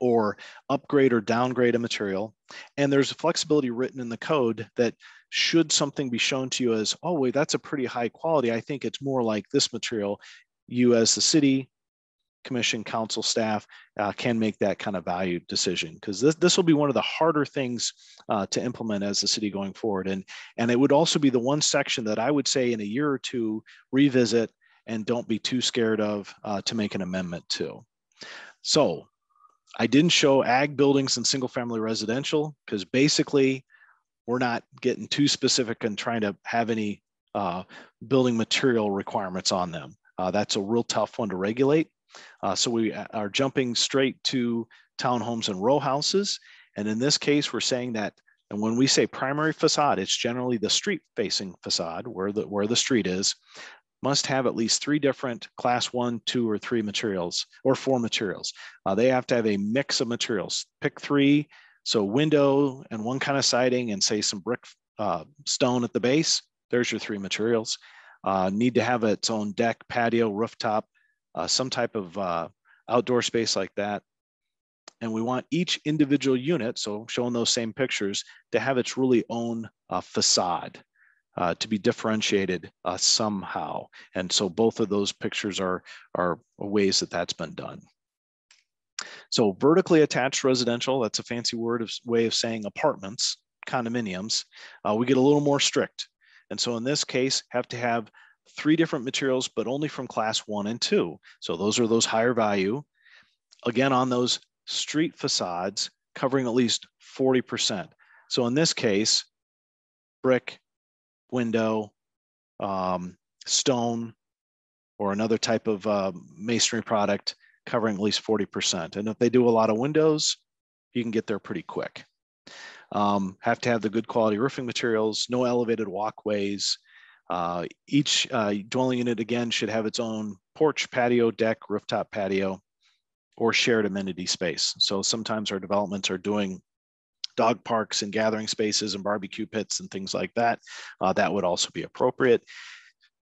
Speaker 2: or upgrade or downgrade a material. And there's a flexibility written in the code that should something be shown to you as, oh, wait, that's a pretty high quality. I think it's more like this material. You as the city commission, council staff uh, can make that kind of value decision because this, this will be one of the harder things uh, to implement as the city going forward. And, and it would also be the one section that I would say in a year or two revisit and don't be too scared of uh, to make an amendment to. So I didn't show ag buildings and single family residential because basically we're not getting too specific and trying to have any uh, building material requirements on them. Uh, that's a real tough one to regulate. Uh, so we are jumping straight to townhomes and row houses. And in this case, we're saying that, and when we say primary facade, it's generally the street facing facade where the, where the street is, must have at least three different class one, two, or three materials or four materials. Uh, they have to have a mix of materials. Pick three, so window and one kind of siding and say some brick uh, stone at the base. There's your three materials. Uh, need to have its own deck, patio, rooftop, uh, some type of uh, outdoor space like that. And we want each individual unit, so showing those same pictures, to have its really own uh, facade. Uh, to be differentiated uh, somehow. And so both of those pictures are, are ways that that's been done. So vertically attached residential, that's a fancy word of way of saying apartments, condominiums, uh, we get a little more strict. And so in this case, have to have three different materials, but only from class one and two. So those are those higher value. Again, on those street facades, covering at least 40%. So in this case, brick, window, um, stone, or another type of uh, masonry product covering at least 40%. And if they do a lot of windows, you can get there pretty quick. Um, have to have the good quality roofing materials, no elevated walkways, uh, each uh, dwelling unit again should have its own porch, patio, deck, rooftop patio, or shared amenity space. So sometimes our developments are doing dog parks and gathering spaces and barbecue pits and things like that. Uh, that would also be appropriate.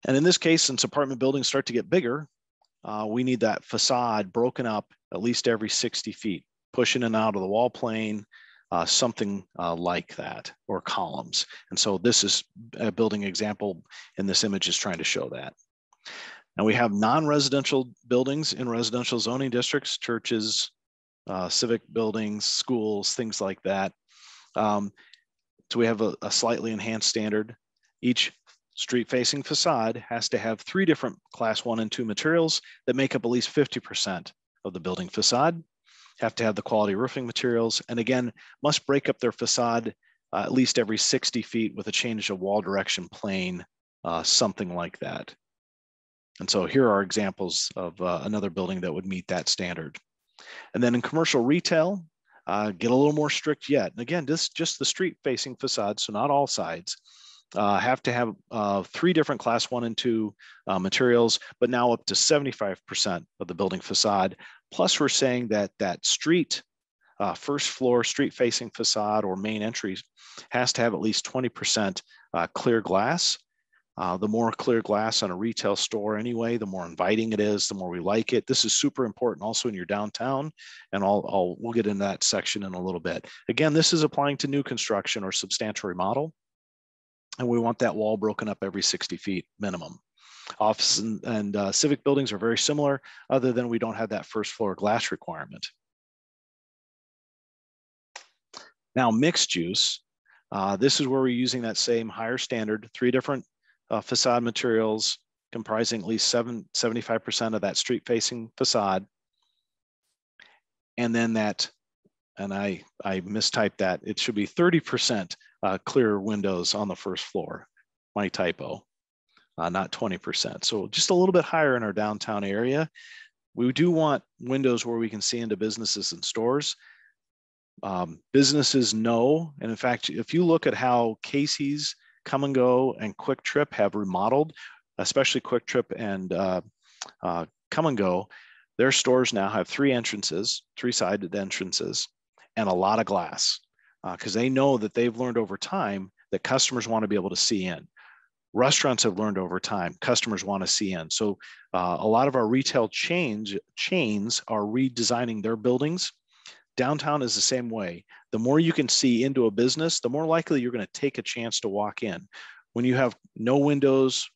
Speaker 2: And in this case, since apartment buildings start to get bigger, uh, we need that facade broken up at least every 60 feet, pushing in out of the wall plane, uh, something uh, like that, or columns. And so this is a building example in this image is trying to show that. Now we have non-residential buildings in residential zoning districts, churches, uh, civic buildings, schools, things like that. Um, so we have a, a slightly enhanced standard. Each street facing facade has to have three different class one and two materials that make up at least 50% of the building facade, have to have the quality roofing materials, and again, must break up their facade uh, at least every 60 feet with a change of wall direction plane, uh, something like that. And so here are examples of uh, another building that would meet that standard. And then in commercial retail, uh, get a little more strict yet. And again, this just the street facing facade, so not all sides. Uh, have to have uh, three different class one and two materials, but now up to 75% of the building facade. Plus we're saying that that street, uh, first floor street facing facade or main entries has to have at least 20% uh, clear glass uh, the more clear glass on a retail store anyway, the more inviting it is, the more we like it. This is super important also in your downtown, and I'll, I'll we'll get into that section in a little bit. Again, this is applying to new construction or substantial remodel, and we want that wall broken up every 60 feet minimum. Office and, and uh, civic buildings are very similar, other than we don't have that first floor glass requirement. Now, mixed use, uh, this is where we're using that same higher standard, three different uh, facade materials comprising at least seven, 75% of that street facing facade. And then that, and I, I mistyped that, it should be 30% uh, clear windows on the first floor, my typo, uh, not 20%. So just a little bit higher in our downtown area. We do want windows where we can see into businesses and stores. Um, businesses know, and in fact, if you look at how Casey's Kum & Go and QuikTrip have remodeled, especially QuikTrip and uh, uh, Kum & Go. Their stores now have three entrances, three sided entrances, and a lot of glass because uh, they know that they've learned over time that customers want to be able to see in. Restaurants have learned over time customers want to see in. So uh, a lot of our retail chains chains are redesigning their buildings Downtown is the same way. The more you can see into a business, the more likely you're going to take a chance to walk in. When you have no windows,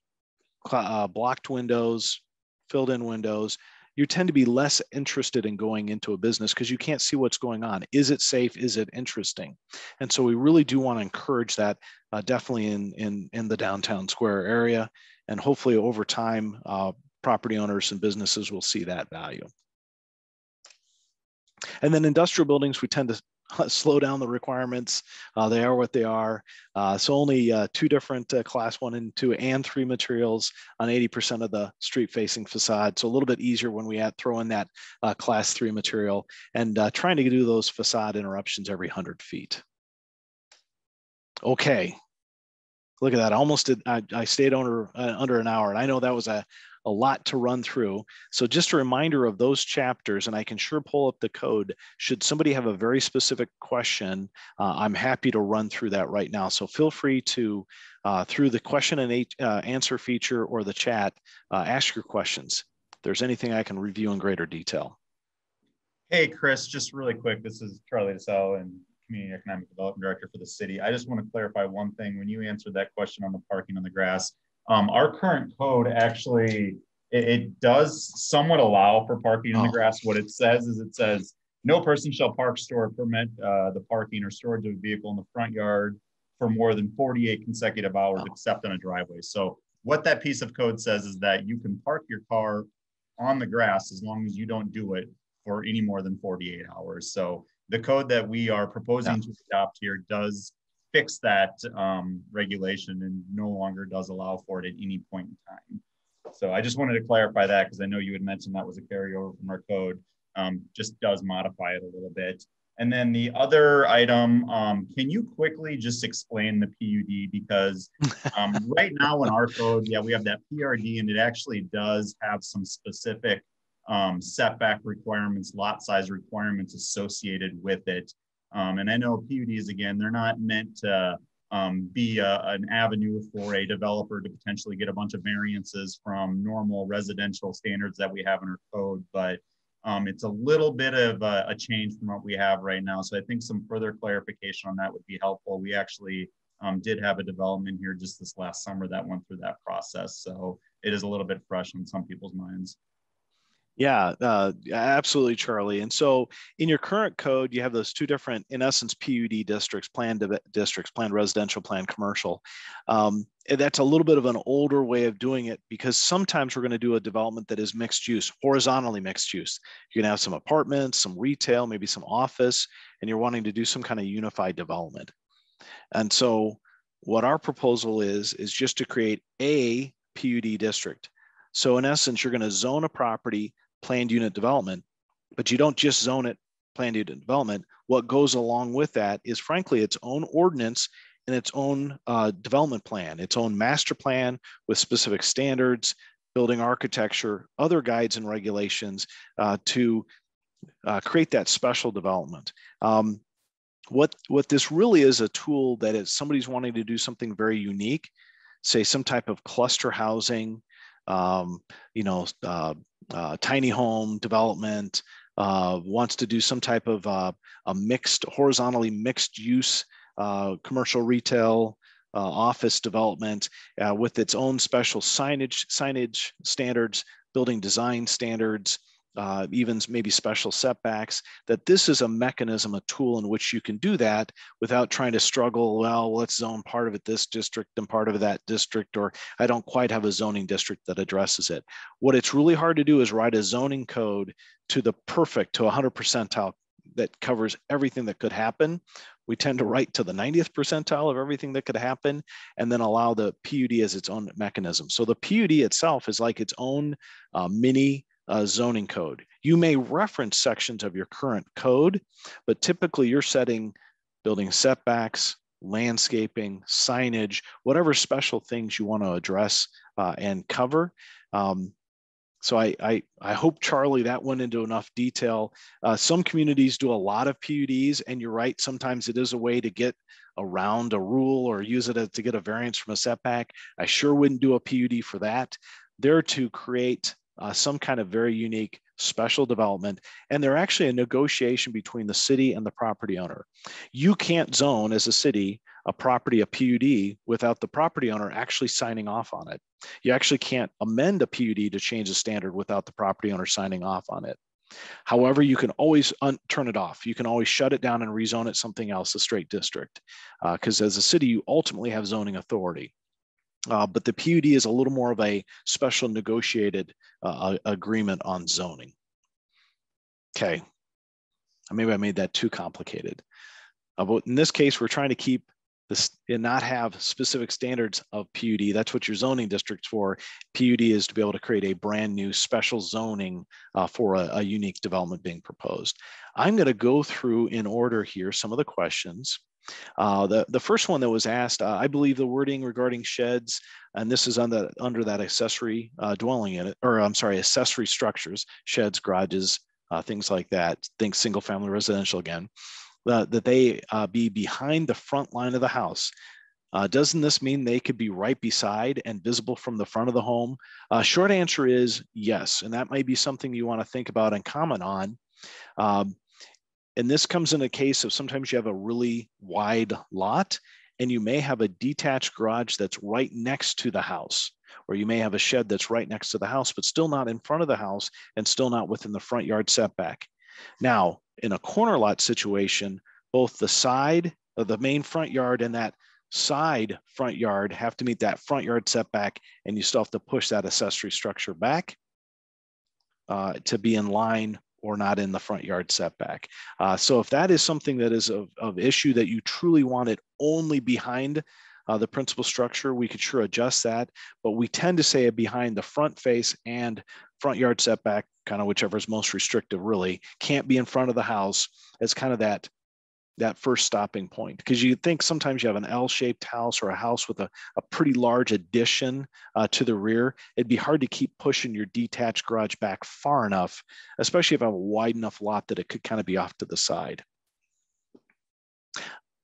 Speaker 2: uh, blocked windows, filled in windows, you tend to be less interested in going into a business because you can't see what's going on. Is it safe? Is it interesting? And so we really do want to encourage that uh, definitely in, in, in the downtown square area. And hopefully over time, uh, property owners and businesses will see that value. And then industrial buildings, we tend to [laughs] slow down the requirements. Uh, they are what they are. Uh, so only uh, two different uh, class one and two and three materials on 80% of the street facing facade. So a little bit easier when we add, throw in that uh, class three material and uh, trying to do those facade interruptions every 100 feet. Okay, look at that. I almost did, I, I stayed under, under an hour and I know that was a, a lot to run through. So just a reminder of those chapters, and I can sure pull up the code. Should somebody have a very specific question, uh, I'm happy to run through that right now. So feel free to, uh, through the question and uh, answer feature or the chat, uh, ask your questions. If there's anything I can review in greater detail.
Speaker 3: Hey, Chris, just really quick. This is Charlie DeSalle and Community Economic Development Director for the city. I just want to clarify one thing. When you answered that question on the parking on the grass, um, our current code actually it, it, does somewhat allow for parking oh. in the grass. What it says is it says no person shall park, store, permit uh, the parking or storage of a vehicle in the front yard for more than 48 consecutive hours, oh. except on a driveway. So what that piece of code says is that you can park your car on the grass as long as you don't do it for any more than 48 hours. So the code that we are proposing yeah. to adopt here does fix that um, regulation and no longer does allow for it at any point in time. So I just wanted to clarify that because I know you had mentioned that was a carryover from our code. Um, just does modify it a little bit. And then the other item, um, can you quickly just explain the PUD? Because um, [laughs] right now in our code, yeah, we have that PRD and it actually does have some specific um, setback requirements, lot size requirements associated with it. Um, and I know PUDs, again, they're not meant to um, be a, an avenue for a developer to potentially get a bunch of variances from normal residential standards that we have in our code. But um, it's a little bit of a, a, change from what we have right now. So I think some further clarification on that would be helpful. We actually um, did have a development here just this last summer that went through that process. So it is a little bit fresh in some people's minds.
Speaker 2: Yeah, uh, absolutely, Charlie. And so in your current code, you have those two different, in essence, PUD districts, planned districts, planned residential, planned commercial. Um, that's a little bit of an older way of doing it because sometimes we're going to do a development that is mixed use, horizontally mixed use. You're going to have some apartments, some retail, maybe some office, and you're wanting to do some kind of unified development. And so what our proposal is, is just to create a PUD district. So in essence, you're going to zone a property planned unit development, but you don't just zone it planned unit development. What goes along with that is frankly its own ordinance and its own uh, development plan, its own master plan with specific standards, building architecture, other guides and regulations uh, to uh, create that special development. Um, what, what this really is a tool that is somebody's wanting to do something very unique, say some type of cluster housing, um, you know, uh, uh, tiny home development, uh, wants to do some type of uh, a mixed, horizontally mixed use uh, commercial retail uh, office development with its own special signage, signage standards, building design standards, uh, even maybe special setbacks, that this is a mechanism, a tool in which you can do that without trying to struggle, well, let's zone part of it this district and part of that district, or I don't quite have a zoning district that addresses it. What it's really hard to do is write a zoning code to the perfect, to 100 percentile that covers everything that could happen. We tend to write to the 90th percentile of everything that could happen and then allow the PUD as its own mechanism. So the PUD itself is like its own uh, mini uh, zoning code. You may reference sections of your current code, but typically you're setting building setbacks, landscaping, signage, whatever special things you want to address uh, and cover. Um, so I, I, I, hope, Charlie, that went into enough detail. Uh, some communities do a lot of PUDs, and you're right, sometimes it is a way to get around a rule or use it to get a variance from a setback. I sure wouldn't do a PUD for that. They're to create uh, some kind of very unique special development, and they're actually a negotiation between the city and the property owner. You can't zone as a city a property a PUD without the property owner actually signing off on it. You actually can't amend a PUD to change the standard without the property owner signing off on it. However, you can always turn it off. You can always shut it down and rezone it something else, a straight district. Because uh, as a city, you ultimately have zoning authority. Uh, but the PUD is a little more of a special negotiated uh, agreement on zoning. Okay, maybe I made that too complicated. Uh, but in this case, we're trying to keep this and not have specific standards of PUD. That's what your zoning district's for. PUD is to be able to create a brand new special zoning uh, for a, a unique development being proposed. I'm going to go through in order here some of the questions. Uh, the, the first one that was asked, uh, I believe the wording regarding sheds, and this is under, under that accessory uh, dwelling in it, or I'm sorry, accessory structures, sheds, garages, uh, things like that, think single family residential again, uh, that they uh, be behind the front line of the house. doesn't this mean they could be right beside and visible from the front of the home? short answer is yes, and that might be something you want to think about and comment on. Um, and this comes in a case of sometimes you have a really wide lot and you may have a detached garage that's right next to the house, or you may have a shed that's right next to the house, but still not in front of the house and still not within the front yard setback. Now, in a corner lot situation, both the side of the main front yard and that side front yard have to meet that front yard setback, and you still have to push that accessory structure back uh, to be in line or not in the front yard setback. Uh, so if that is something that is of, of issue that you truly want it only behind uh, the principal structure, we could sure adjust that, but we tend to say it behind the front face and front yard setback, kind of whichever is most restrictive really, can't be in front of the house. As kind of that that first stopping point because you think sometimes you have an L-shaped house or a house with a, a pretty large addition uh, to the rear. It'd be hard to keep pushing your detached garage back far enough, especially if I have a wide enough lot that it could kind of be off to the side.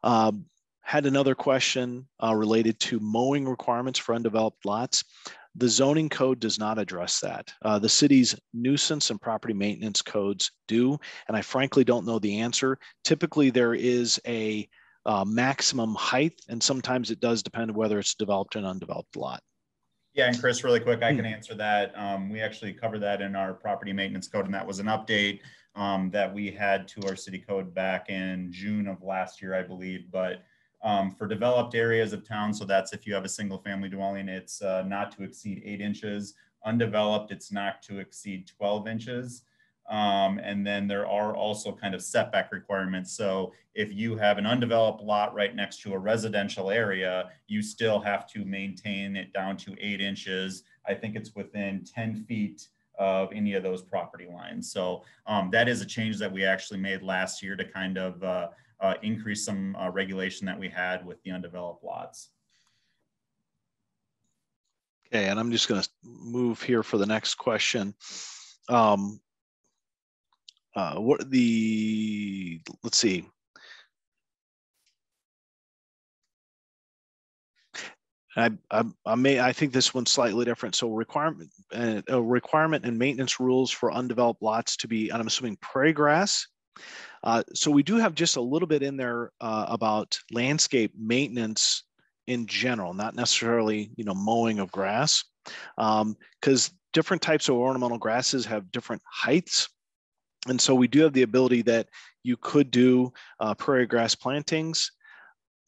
Speaker 2: Um, had another question uh, related to mowing requirements for undeveloped lots. The zoning code does not address that. Uh, the city's nuisance and property maintenance codes do, and I frankly don't know the answer. Typically, there is a uh, maximum height, and sometimes it does depend on whether it's developed and undeveloped lot.
Speaker 3: Yeah, and Chris, really quick, I can answer that. Um, we actually covered that in our property maintenance code, and that was an update um, that we had to our city code back in June of last year, I believe. But um, for developed areas of town, so that's if you have a single family dwelling, it's uh, not to exceed eight inches. Undeveloped, it's not to exceed 12 inches. Um, and then there are also kind of setback requirements. So if you have an undeveloped lot right next to a residential area, you still have to maintain it down to eight inches. I think it's within 10 feet of any of those property lines. So um, that is a change that we actually made last year to kind of uh, uh, increase some uh, regulation that we had with the undeveloped lots.
Speaker 2: Okay, and I'm just going to move here for the next question. Um, uh, what the, let's see. I, I, I, may I think this one's slightly different. So requirement uh, requirement and maintenance rules for undeveloped lots to be, and I'm assuming prairie grass. Uh, so we do have just a little bit in there uh, about landscape maintenance in general, not necessarily you know mowing of grass, because um, different types of ornamental grasses have different heights and so we do have the ability that you could do uh, prairie grass plantings.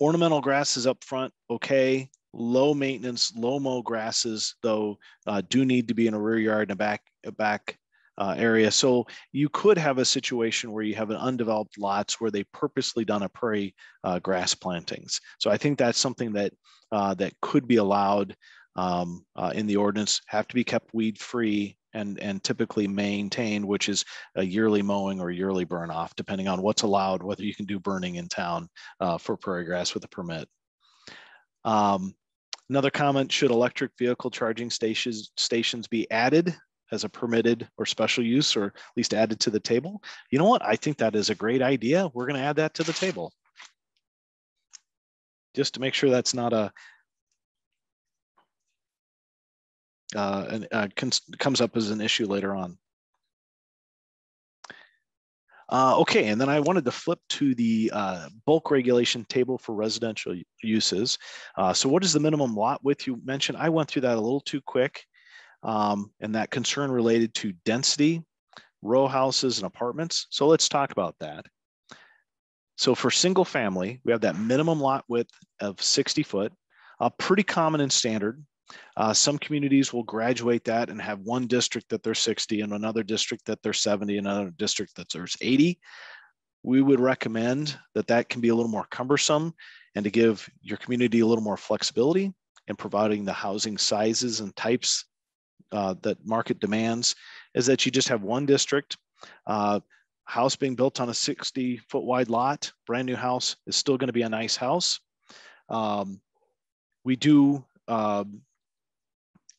Speaker 2: Ornamental grasses up front, okay. Low maintenance, low mow grasses, though, uh, do need to be in a rear yard and a back, a back uh, area. So you could have a situation where you have an undeveloped lots where they purposely done a prairie uh, grass plantings. So I think that's something that uh, that could be allowed um, uh, in the ordinance, have to be kept weed free and, and typically maintained, which is a yearly mowing or yearly burn off, depending on what's allowed, whether you can do burning in town uh, for prairie grass with a permit. Um, another comment, should electric vehicle charging stations, stations be added as a permitted or special use or at least added to the table? You know what? I think that is a great idea. We're going to add that to the table. Just to make sure that's not a, uh, and, uh, comes up as an issue later on. Uh, okay, and then I wanted to flip to the uh, bulk regulation table for residential uses. Uh, so what is the minimum lot width you mentioned? I went through that a little too quick um, and that concern related to density, row houses and apartments. So let's talk about that. So for single family, we have that minimum lot width of 60 foot, pretty common and standard. Uh, some communities will graduate that and have one district that they're 60 and another district that they're 70 and another district that there's 80. We would recommend that that can be a little more cumbersome and to give your community a little more flexibility in providing the housing sizes and types uh, that market demands is that you just have one district. Uh, house being built on a 60 foot wide lot, brand new house is still going to be a nice house. Um, we do um,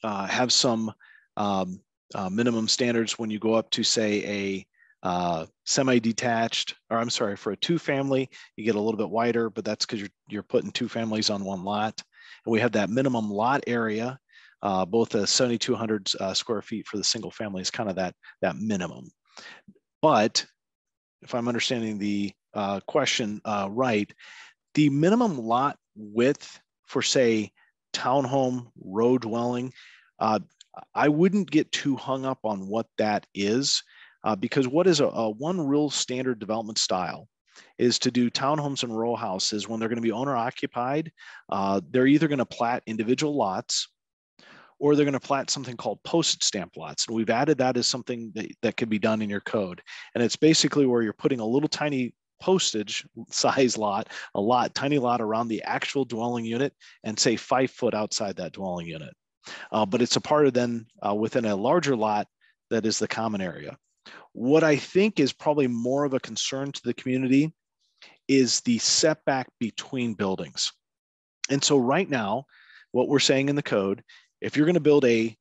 Speaker 2: uh, have some um, uh, minimum standards when you go up to say a uh, semi-detached, or I'm sorry, for a two-family, you get a little bit wider, but that's because you're you're putting two families on one lot. And we have that minimum lot area, uh, both the 7,200 uh, square feet for the single family is kind of that that minimum. But if I'm understanding the uh, question uh, right, the minimum lot width for say townhome row dwelling uh, I wouldn't get too hung up on what that is uh, because what is a, a, one real standard development style is to do townhomes and row houses when they're going to be owner occupied. Uh, they're either going to plat individual lots or they're going to plat something called postage stamp lots. And we've added that as something that, that can be done in your code. And it's basically where you're putting a little tiny postage size lot, a lot, tiny lot around the actual dwelling unit and say five foot outside that dwelling unit uh, but it's a part of then uh, within a larger lot that is the common area. What I think is probably more of a concern to the community is the setback between buildings. And so right now, what we're saying in the code, if you're gonna build a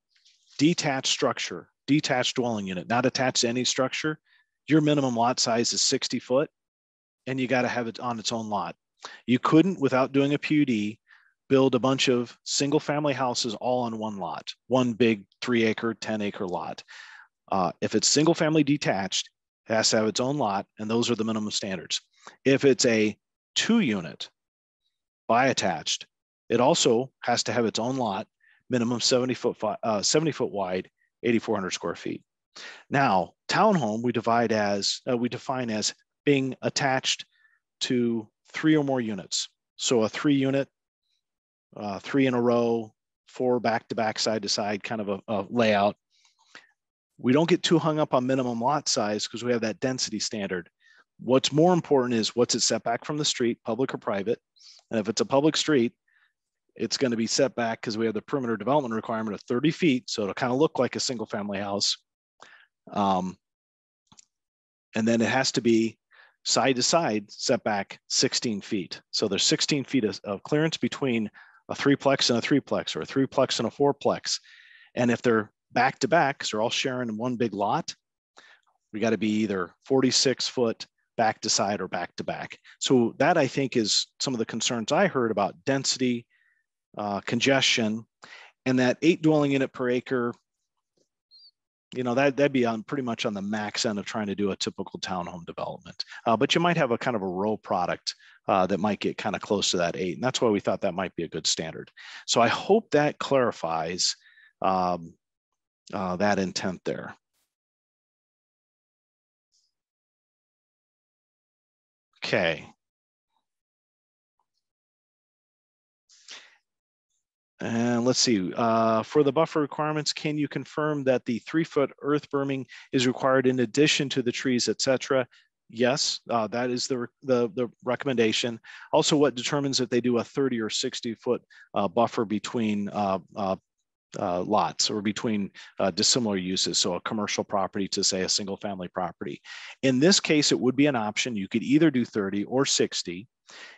Speaker 2: detached structure, detached dwelling unit, not attached to any structure, your minimum lot size is 60 foot and you gotta have it on its own lot. You couldn't, without doing a PUD, build a bunch of single family houses all on one lot, one big three acre, 10 acre lot. Uh, if it's single family detached, it has to have its own lot, and those are the minimum standards. If it's a two unit bi-attached, it also has to have its own lot, minimum 70 foot, uh, 70 foot wide, 8,400 square feet. Now, townhome we divide as uh, we define as being attached to three or more units. So a three unit, uh, three in a row, four back to back, side to side kind of a, a layout. We don't get too hung up on minimum lot size because we have that density standard. What's more important is what's it set back from the street, public or private. And if it's a public street, it's going to be set back because we have the perimeter development requirement of 30 feet. So it'll kind of look like a single family house. Um, and then it has to be side to side setback 16 feet. So there's 16 feet of, of clearance between a threeplex and a threeplex or a threeplex and a fourplex. And if they're back to back, because they're all sharing one big lot, we got to be either 46 foot back to side or back to back. So that I think is some of the concerns I heard about density, uh, congestion, and that eight dwelling unit per acre you know that that'd be on pretty much on the max end of trying to do a typical townhome development. Uh, but you might have a kind of a row product uh, that might get kind of close to that eight and that's why we thought that might be a good standard. So i hope that clarifies um, uh, that intent there. Okay And let's see, uh, for the buffer requirements, can you confirm that the three foot earth berming is required in addition to the trees, et cetera? Yes, uh, that is the, the, the, recommendation. Also, what determines if they do a 30 or 60 foot uh, buffer between uh, uh, uh, lots or between dissimilar uses. So a commercial property to say a single family property. In this case, it would be an option. You could either do 30 or 60.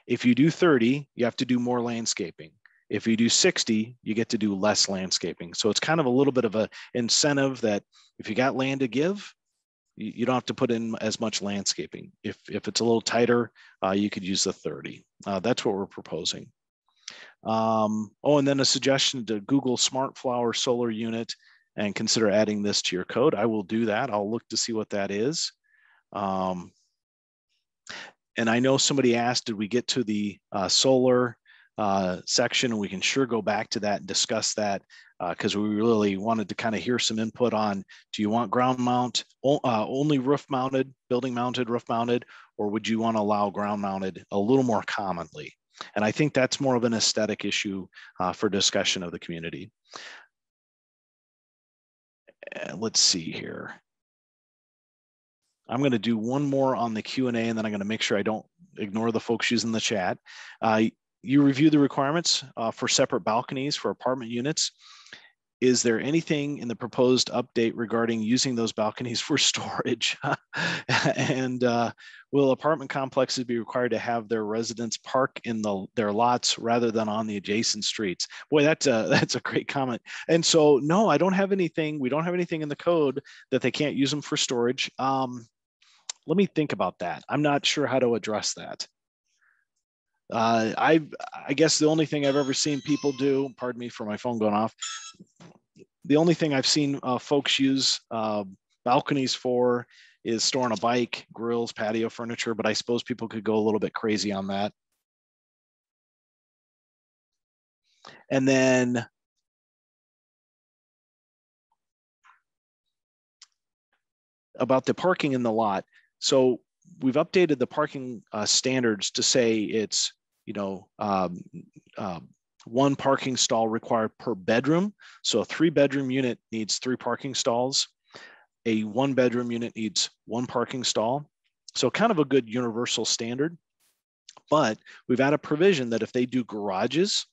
Speaker 2: If you do 30, you have to do more landscaping. If you do 60, you get to do less landscaping. So it's kind of a little bit of a incentive that if you got land to give, you, don't have to put in as much landscaping. If, if it's a little tighter, uh, you could use the 30. Uh, that's what we're proposing. Um, oh, and then a suggestion to Google Smart Flower Solar Unit and consider adding this to your code. I will do that. I'll look to see what that is. Um, and I know somebody asked, did we get to the uh, solar uh, section. We can sure go back to that and discuss that because uh, we really wanted to kind of hear some input on, do you want ground mount, uh, only roof mounted, building mounted, roof mounted, or would you want to allow ground mounted a little more commonly? And I think that's more of an aesthetic issue uh, for discussion of the community. let's see here. I'm going to do one more on the Q&A and then I'm going to make sure I don't ignore the folks using the chat. Uh, you review the requirements uh, for separate balconies for apartment units. Is there anything in the proposed update regarding using those balconies [laughs] for storage? [laughs] and uh, will apartment complexes be required to have their residents park in the, their lots rather than on the adjacent streets? Boy, that's a, [laughs] that's a great comment. And so, no, I don't have anything. We don't have anything in the code that they can't use them for storage. Um, let me think about that. I'm not sure how to address that. Uh, I I guess the only thing I've ever seen people do, pardon me for my phone going off, the only thing I've seen uh, folks use uh, balconies for is storing a bike, grills, patio furniture, but I suppose people could go a little bit crazy on that. And then about the parking in the lot. So we've updated the parking uh, standards to say it's you know um, uh, one parking stall required per bedroom. So a three bedroom unit needs three parking stalls. A one bedroom unit needs one parking stall. So kind of a good universal standard. But we've added a provision that if they do garages,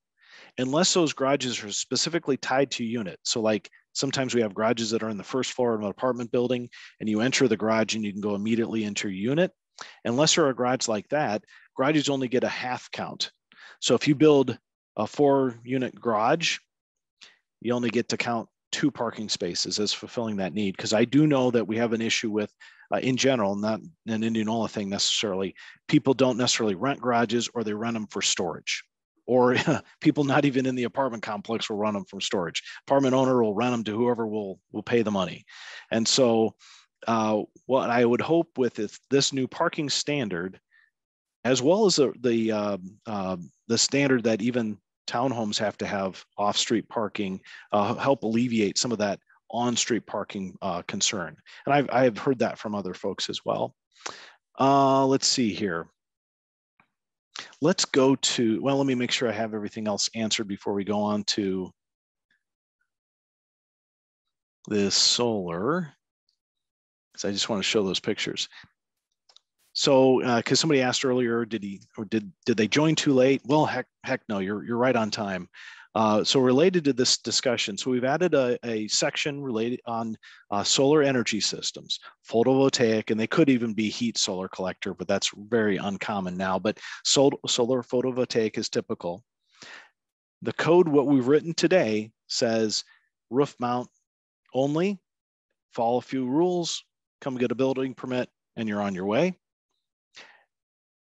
Speaker 2: unless those garages are specifically tied to unit, so like Sometimes we have garages that are in the first floor of an apartment building and you enter the garage and you can go immediately into your unit. Unless you're a garage like that, garages only get a half count. So if you build a four unit garage, you only get to count two parking spaces as fulfilling that need. Because I do know that we have an issue with uh, in general, not an Indianola thing necessarily, people don't necessarily rent garages or they rent them for storage. Or [laughs] people not even in the apartment complex will run them from storage. Apartment owner will rent them to whoever will will pay the money. And so uh, what I would hope with this new parking standard, as well as the the, uh, uh, the standard that even townhomes have to have off-street parking, uh, help alleviate some of that on-street parking uh, concern. And I've, I've heard that from other folks as well. Uh, let's see here. Let's go to, well, let me make sure I have everything else answered before we go on to this solar. Because I just want to show those pictures. So, because uh, somebody asked earlier, did he or did did they join too late? Well, heck, heck no, you're you're right on time. Uh, so related to this discussion, so we've added a, a section related on uh, solar energy systems, photovoltaic, and they could even be heat solar collector, but that's very uncommon now. But sol solar photovoltaic is typical. The code, what we've written today, says roof mount only, follow a few rules, come get a building permit, and you're on your way.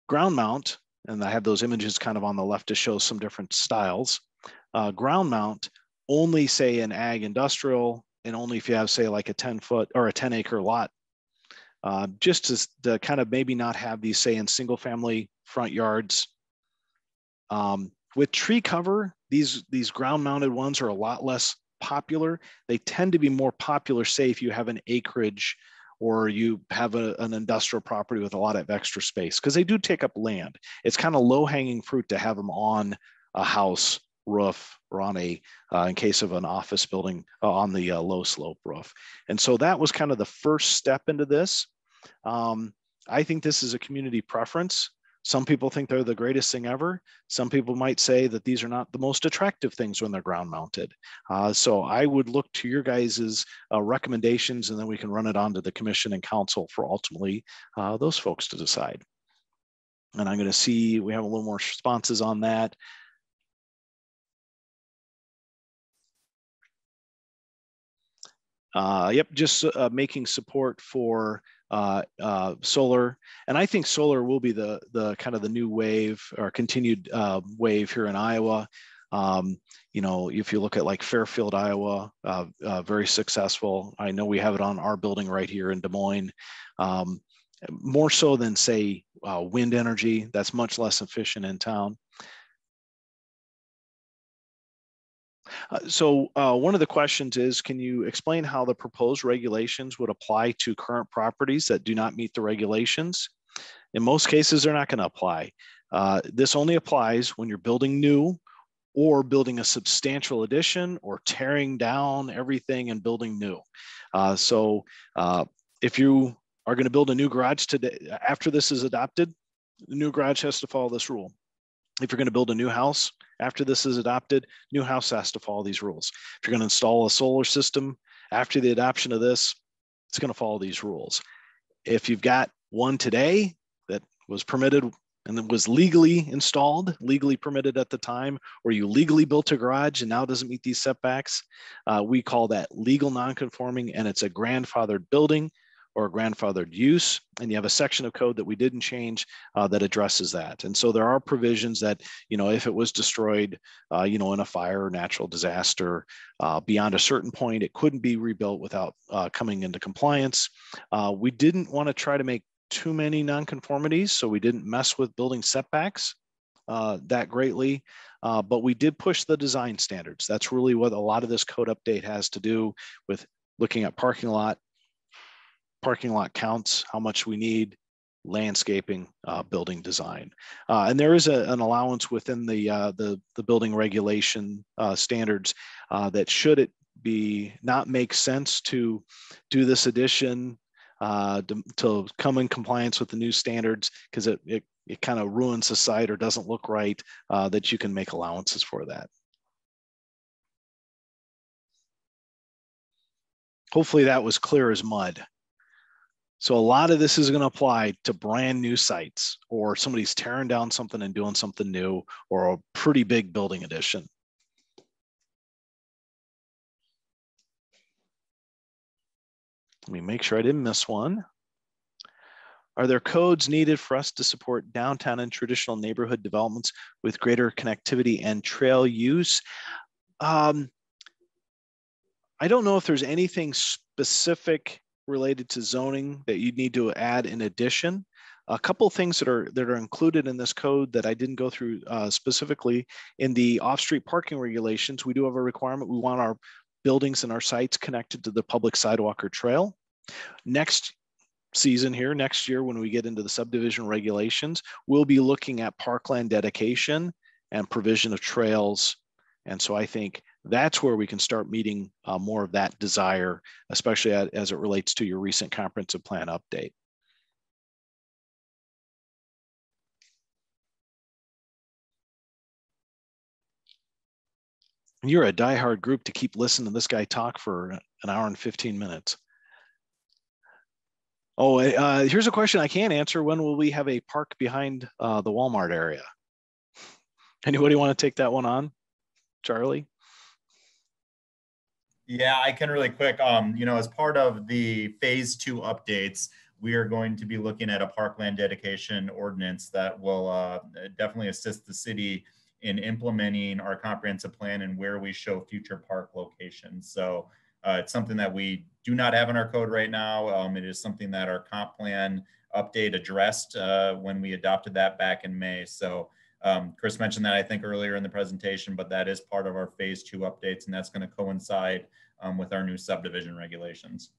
Speaker 2: Ground mount, and I have those images kind of on the left to show some different styles. Uh, ground mount only say in ag industrial and only if you have say like a 10 foot or a 10 acre lot. Uh, just to, to, kind of maybe not have these say in single family front yards. Um, with tree cover these these ground mounted ones are a lot less popular. They tend to be more popular say if you have an acreage or you have a, an industrial property with a lot of extra space because they do take up land it's kind of low hanging fruit to have them on a house roof or on a, uh, in case of an office building, uh, on the uh, low slope roof. And so that was kind of the first step into this. Um, I think this is a community preference. Some people think they're the greatest thing ever. Some people might say that these are not the most attractive things when they're ground mounted. Uh, so I would look to your guys's uh, recommendations and then we can run it on to the commission and council for ultimately uh, those folks to decide. And I'm gonna see, we have a little more responses on that. Uh, yep, just uh, making support for uh, uh, solar, and I think solar will be the the kind of the new wave or continued uh, wave here in Iowa. Um, you know, if you look at like Fairfield, Iowa, uh, uh, very successful. I know we have it on our building right here in Des Moines. Um, more so than say uh, wind energy, that's much less efficient in town. Uh, so uh, one of the questions is, can you explain how the proposed regulations would apply to current properties that do not meet the regulations? In most cases, they're not going to apply. Uh, this only applies when you're building new or building a substantial addition or tearing down everything and building new. Uh, so uh, if you are going to build a new garage today, after this is adopted, the new garage has to follow this rule. If you're going to build a new house, after this is adopted, new house has to follow these rules. If you're going to install a solar system after the adoption of this, it's going to follow these rules. If you've got one today that was permitted and that was legally installed, legally permitted at the time, or you legally built a garage and now doesn't meet these setbacks, uh, we call that legal nonconforming and it's a grandfathered building or grandfathered use, and you have a section of code that we didn't change uh, that addresses that. And so there are provisions that, you know, if it was destroyed, uh, you know, in a fire or natural disaster, uh, beyond a certain point, it couldn't be rebuilt without uh, coming into compliance. Uh, we didn't want to try to make too many nonconformities, so we didn't mess with building setbacks uh, that greatly. Uh, but we did push the design standards. That's really what a lot of this code update has to do with looking at parking lot parking lot counts, how much we need, landscaping, uh, building design. Uh, and there is a, an allowance within the, uh, the, the, building regulation uh, standards uh, that should it be not make sense to do this addition uh, to, to, come in compliance with the new standards because it, it, it kind of ruins the site or doesn't look right, that you can make allowances for that. Hopefully that was clear as mud. So a lot of this is going to apply to brand new sites or somebody's tearing down something and doing something new or a pretty big building addition. Let me make sure I didn't miss one. Are there codes needed for us to support downtown and traditional neighborhood developments with greater connectivity and trail use? Um, I don't know if there's anything specific related to zoning that you need to add in addition. A couple things that are that are included in this code that I didn't go through uh, specifically in the off-street parking regulations. We do have a requirement. We want our buildings and our sites connected to the public sidewalk or trail. Next season here, next year, when we get into the subdivision regulations, we'll be looking at parkland dedication and provision of trails. And so I think that's where we can start meeting uh, more of that desire, especially as it relates to your recent comprehensive plan update. You're a diehard group to keep listening to this guy talk for an hour and 15 minutes. Oh, uh, here's a question I can't answer. When will we have a park behind uh, the Walmart area? [laughs] Anybody want to take that one on? Charlie?
Speaker 3: Yeah, I can really quick. Um, you know, as part of the phase two updates, we are going to be looking at a parkland dedication ordinance that will uh, definitely assist the city in implementing our comprehensive plan and where we show future park locations. So uh, it's something that we do not have in our code right now. Um, it is something that our comp plan update addressed uh, when we adopted that back in May. So um, Chris mentioned that I think earlier in the presentation, but that is part of our phase two updates, and that's going to coincide um, with our new subdivision regulations.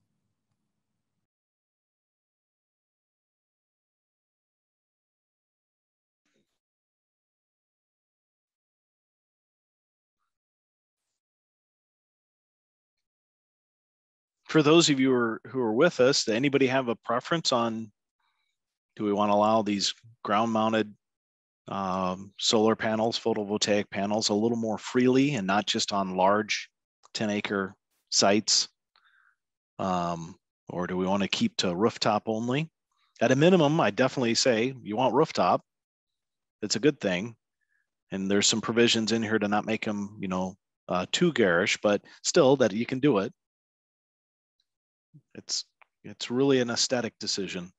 Speaker 2: For those of you who are, who are with us, anybody have a preference on do we want to allow these ground mounted um, solar panels, photovoltaic panels a little more freely and not just on large 10 acre sites? Um, or do we want to keep to rooftop only? At a minimum, I definitely say you want rooftop. It's a good thing. And there's some provisions in here to not make them, you know, uh, too garish, but still that you can do it. It's it's really an aesthetic decision.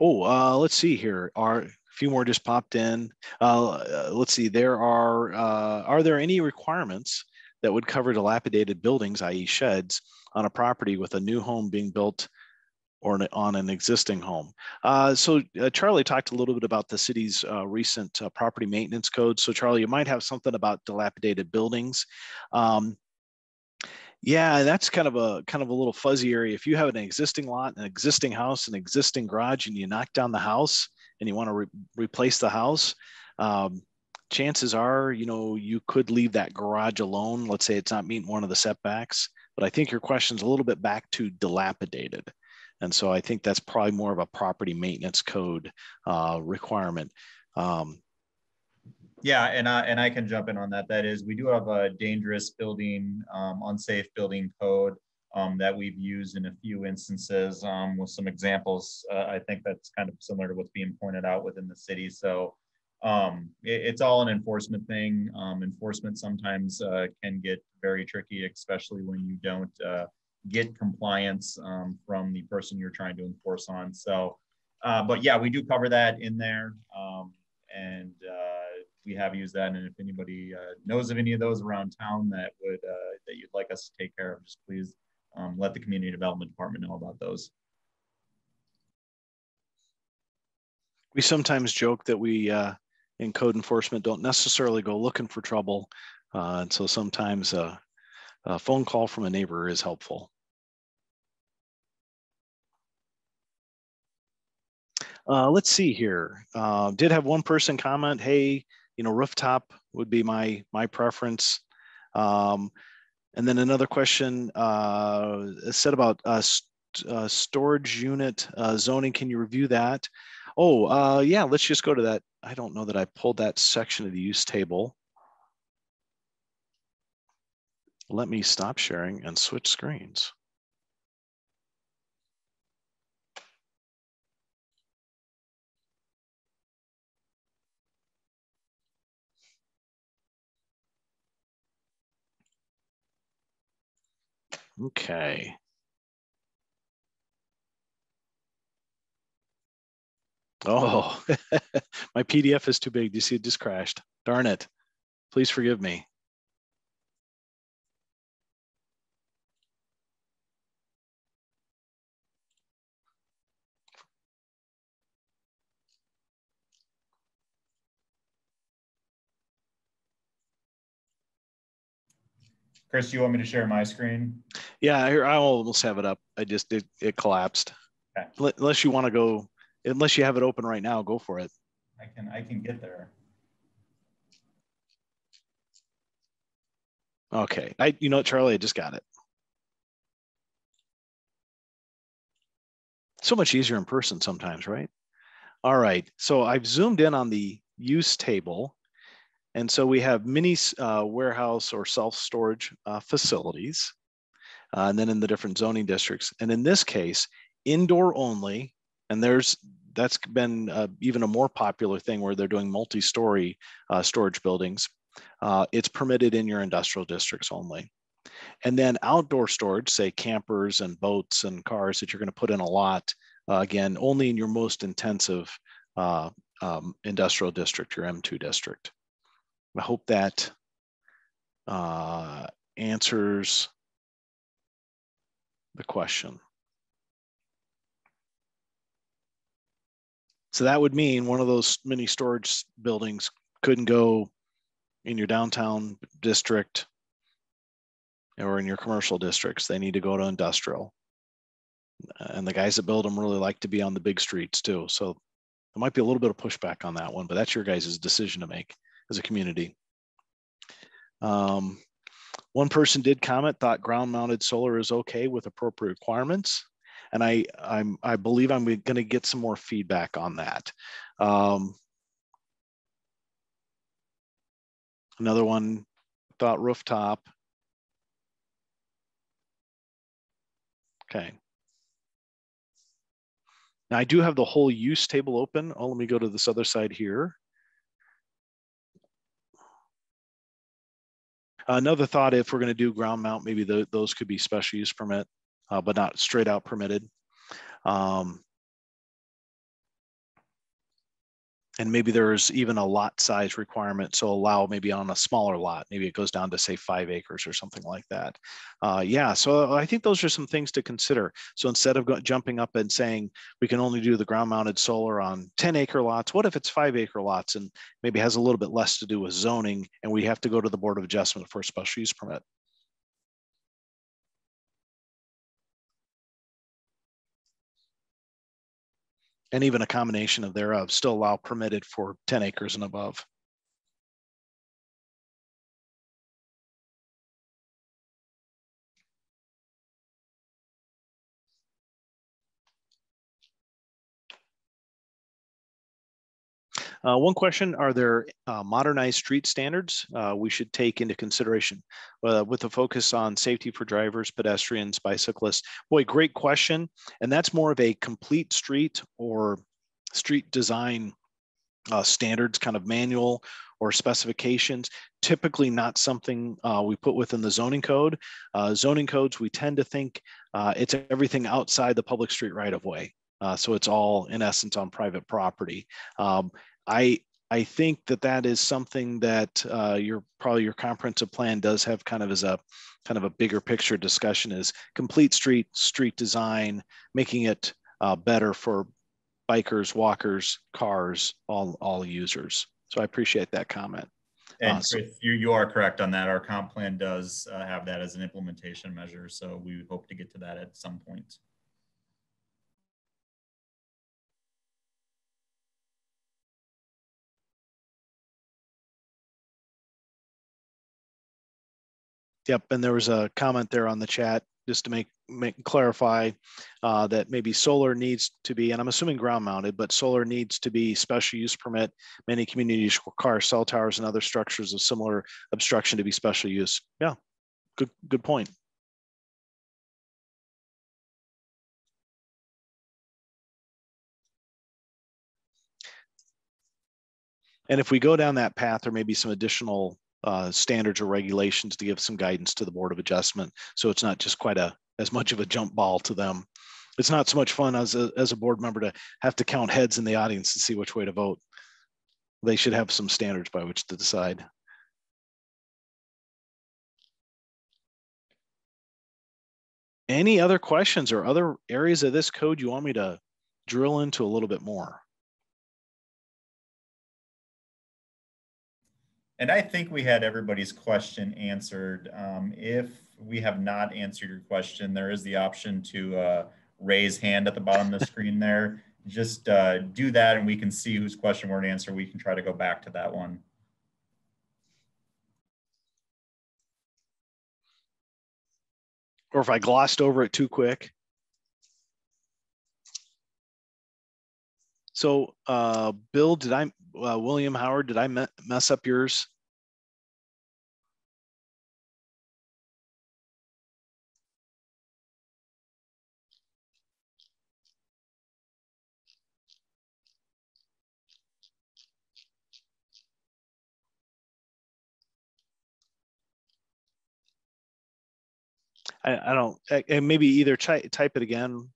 Speaker 2: Oh, uh, let's see here. Are a few more just popped in. Uh, let's see. There are uh, are there any requirements that would cover dilapidated buildings, i.e., sheds, on a property with a new home being built or on an existing home. Uh, so uh, Charlie talked a little bit about the city's uh, recent uh, property maintenance code. So Charlie, you might have something about dilapidated buildings. Um, yeah, that's kind of a kind of a little fuzzy area. If you have an existing lot, an existing house, an existing garage, and you knock down the house and you want to re replace the house, um, chances are, you know, you could leave that garage alone. Let's say it's not meeting one of the setbacks. But I think your question's a little bit back to dilapidated. And so I think that's probably more of a property maintenance code uh, requirement. Um,
Speaker 3: yeah, and I and I can jump in on that. That is, we do have a dangerous building, um, unsafe building code um, that we've used in a few instances um, with some examples. Uh, I think that's kind of similar to what's being pointed out within the city. So um, it, it's all an enforcement thing. Um, enforcement sometimes uh, can get very tricky, especially when you don't uh, get compliance um, from the person you're trying to enforce on. So, uh, but yeah, we do cover that in there, and uh, we have used that. And if anybody uh, knows of any of those around town that would uh, that you'd like us to take care of, just please um, let the community development department know about those.
Speaker 2: We sometimes joke that we uh, in code enforcement don't necessarily go looking for trouble, uh, and so sometimes a, a phone call from a neighbor is helpful. Uh, let's see here. Uh, did have one person comment, hey, you know, rooftop would be my my preference. Um, and then another question uh, said about uh, st uh, storage unit uh, zoning. Can you review that? Oh, uh, yeah, let's just go to that. I don't know that I pulled that section of the use table. Let me stop sharing and switch screens. Okay. Oh, [laughs] my PDF is too big. Do you see it just crashed? Darn it. Please forgive me.
Speaker 3: Chris, you want me to share my screen?
Speaker 2: Yeah, here I almost have it up. I just it, it collapsed. Okay. Unless you want to go, unless you have it open right now, go for it.
Speaker 3: I can I can get there.
Speaker 2: Okay, I you know Charlie, I just got it. So much easier in person sometimes, right? All right, so I've zoomed in on the use table and so we have mini uh, warehouse or self-storage uh, facilities, uh, and then in the different zoning districts. And in this case, indoor only, and there's that's been uh, even a more popular thing where they're doing multi-story uh, storage buildings. Uh, it's permitted in your industrial districts only. And then outdoor storage, say campers and boats and cars that you're going to put in a lot, again, only in your most intensive um, industrial district, your M2 district. I hope that uh, answers the question. So that would mean one of those mini storage buildings couldn't go in your downtown district or in your commercial districts. They need to go to industrial. And the guys that build them really like to be on the big streets too. So there might be a little bit of pushback on that one, but that's your guys' decision to make as a community. Um, one person did comment, thought ground mounted solar is okay with appropriate requirements. And I, I'm, I believe I'm going to get some more feedback on that. Um, another one thought rooftop. Okay. Now I do have the whole use table open. Oh, let me go to this other side here. Another thought, if we're going to do ground mount, maybe the, those could be special use permit, uh, but not straight out permitted. Um, and maybe there's even a lot size requirement. So allow maybe on a smaller lot, maybe it goes down to say five acres or something like that. Uh, yeah, so I think those are some things to consider. So instead of jumping up and saying we can only do the ground mounted solar on 10 acre lots, what if it's five acre lots and maybe has a little bit less to do with zoning and we have to go to the Board of Adjustment for a special use permit? And even a combination of thereof still allow permitted for 10 acres and above. Uh, one question, are there uh, modernized street standards uh, we should take into consideration uh, with a focus on safety for drivers, pedestrians, bicyclists? Boy, great question. And that's more of a complete street or street design uh, standards kind of manual or specifications, typically not something uh, we put within the zoning code. Uh, zoning codes, we tend to think uh, it's everything outside the public street right of way. So it's all in essence on private property. Um, I I think that that is something that uh, your probably your comprehensive plan does have kind of as a kind of a bigger picture discussion is complete street street design, making it uh, better for bikers, walkers, cars, all all users. So I appreciate that comment.
Speaker 3: And uh, so, you, you are correct on that. Our comp plan does uh, have that as an implementation measure. So we hope to get to that at some point.
Speaker 2: Yep, and there was a comment there on the chat just to make, make clarify uh, that maybe solar needs to be, and I'm assuming ground mounted, but solar needs to be special use permit. Many communities require cell towers and other structures of similar obstruction to be special use. Yeah, good good point. And if we go down that path, there may be some additional uh, standards or regulations to give some guidance to the Board of Adjustment. So it's not just quite a as much of a jump ball to them. it's not so much fun as a, as a board member to have to count heads in the audience to see which way to vote. They should have some standards by which to decide. Any other questions or other areas of this code you want me to drill into a little bit more?
Speaker 3: And I think we had everybody's question answered. Um, if we have not answered your question, there is the option to uh, raise hand at the bottom of the [laughs] screen there. Just uh, do that and we can see whose question weren't answered. We can try to go back to that one.
Speaker 2: Or if I glossed over it too quick. So, uh, Bill, did I, uh, William Howard, did I me mess up yours? I, I don't, and maybe either type it again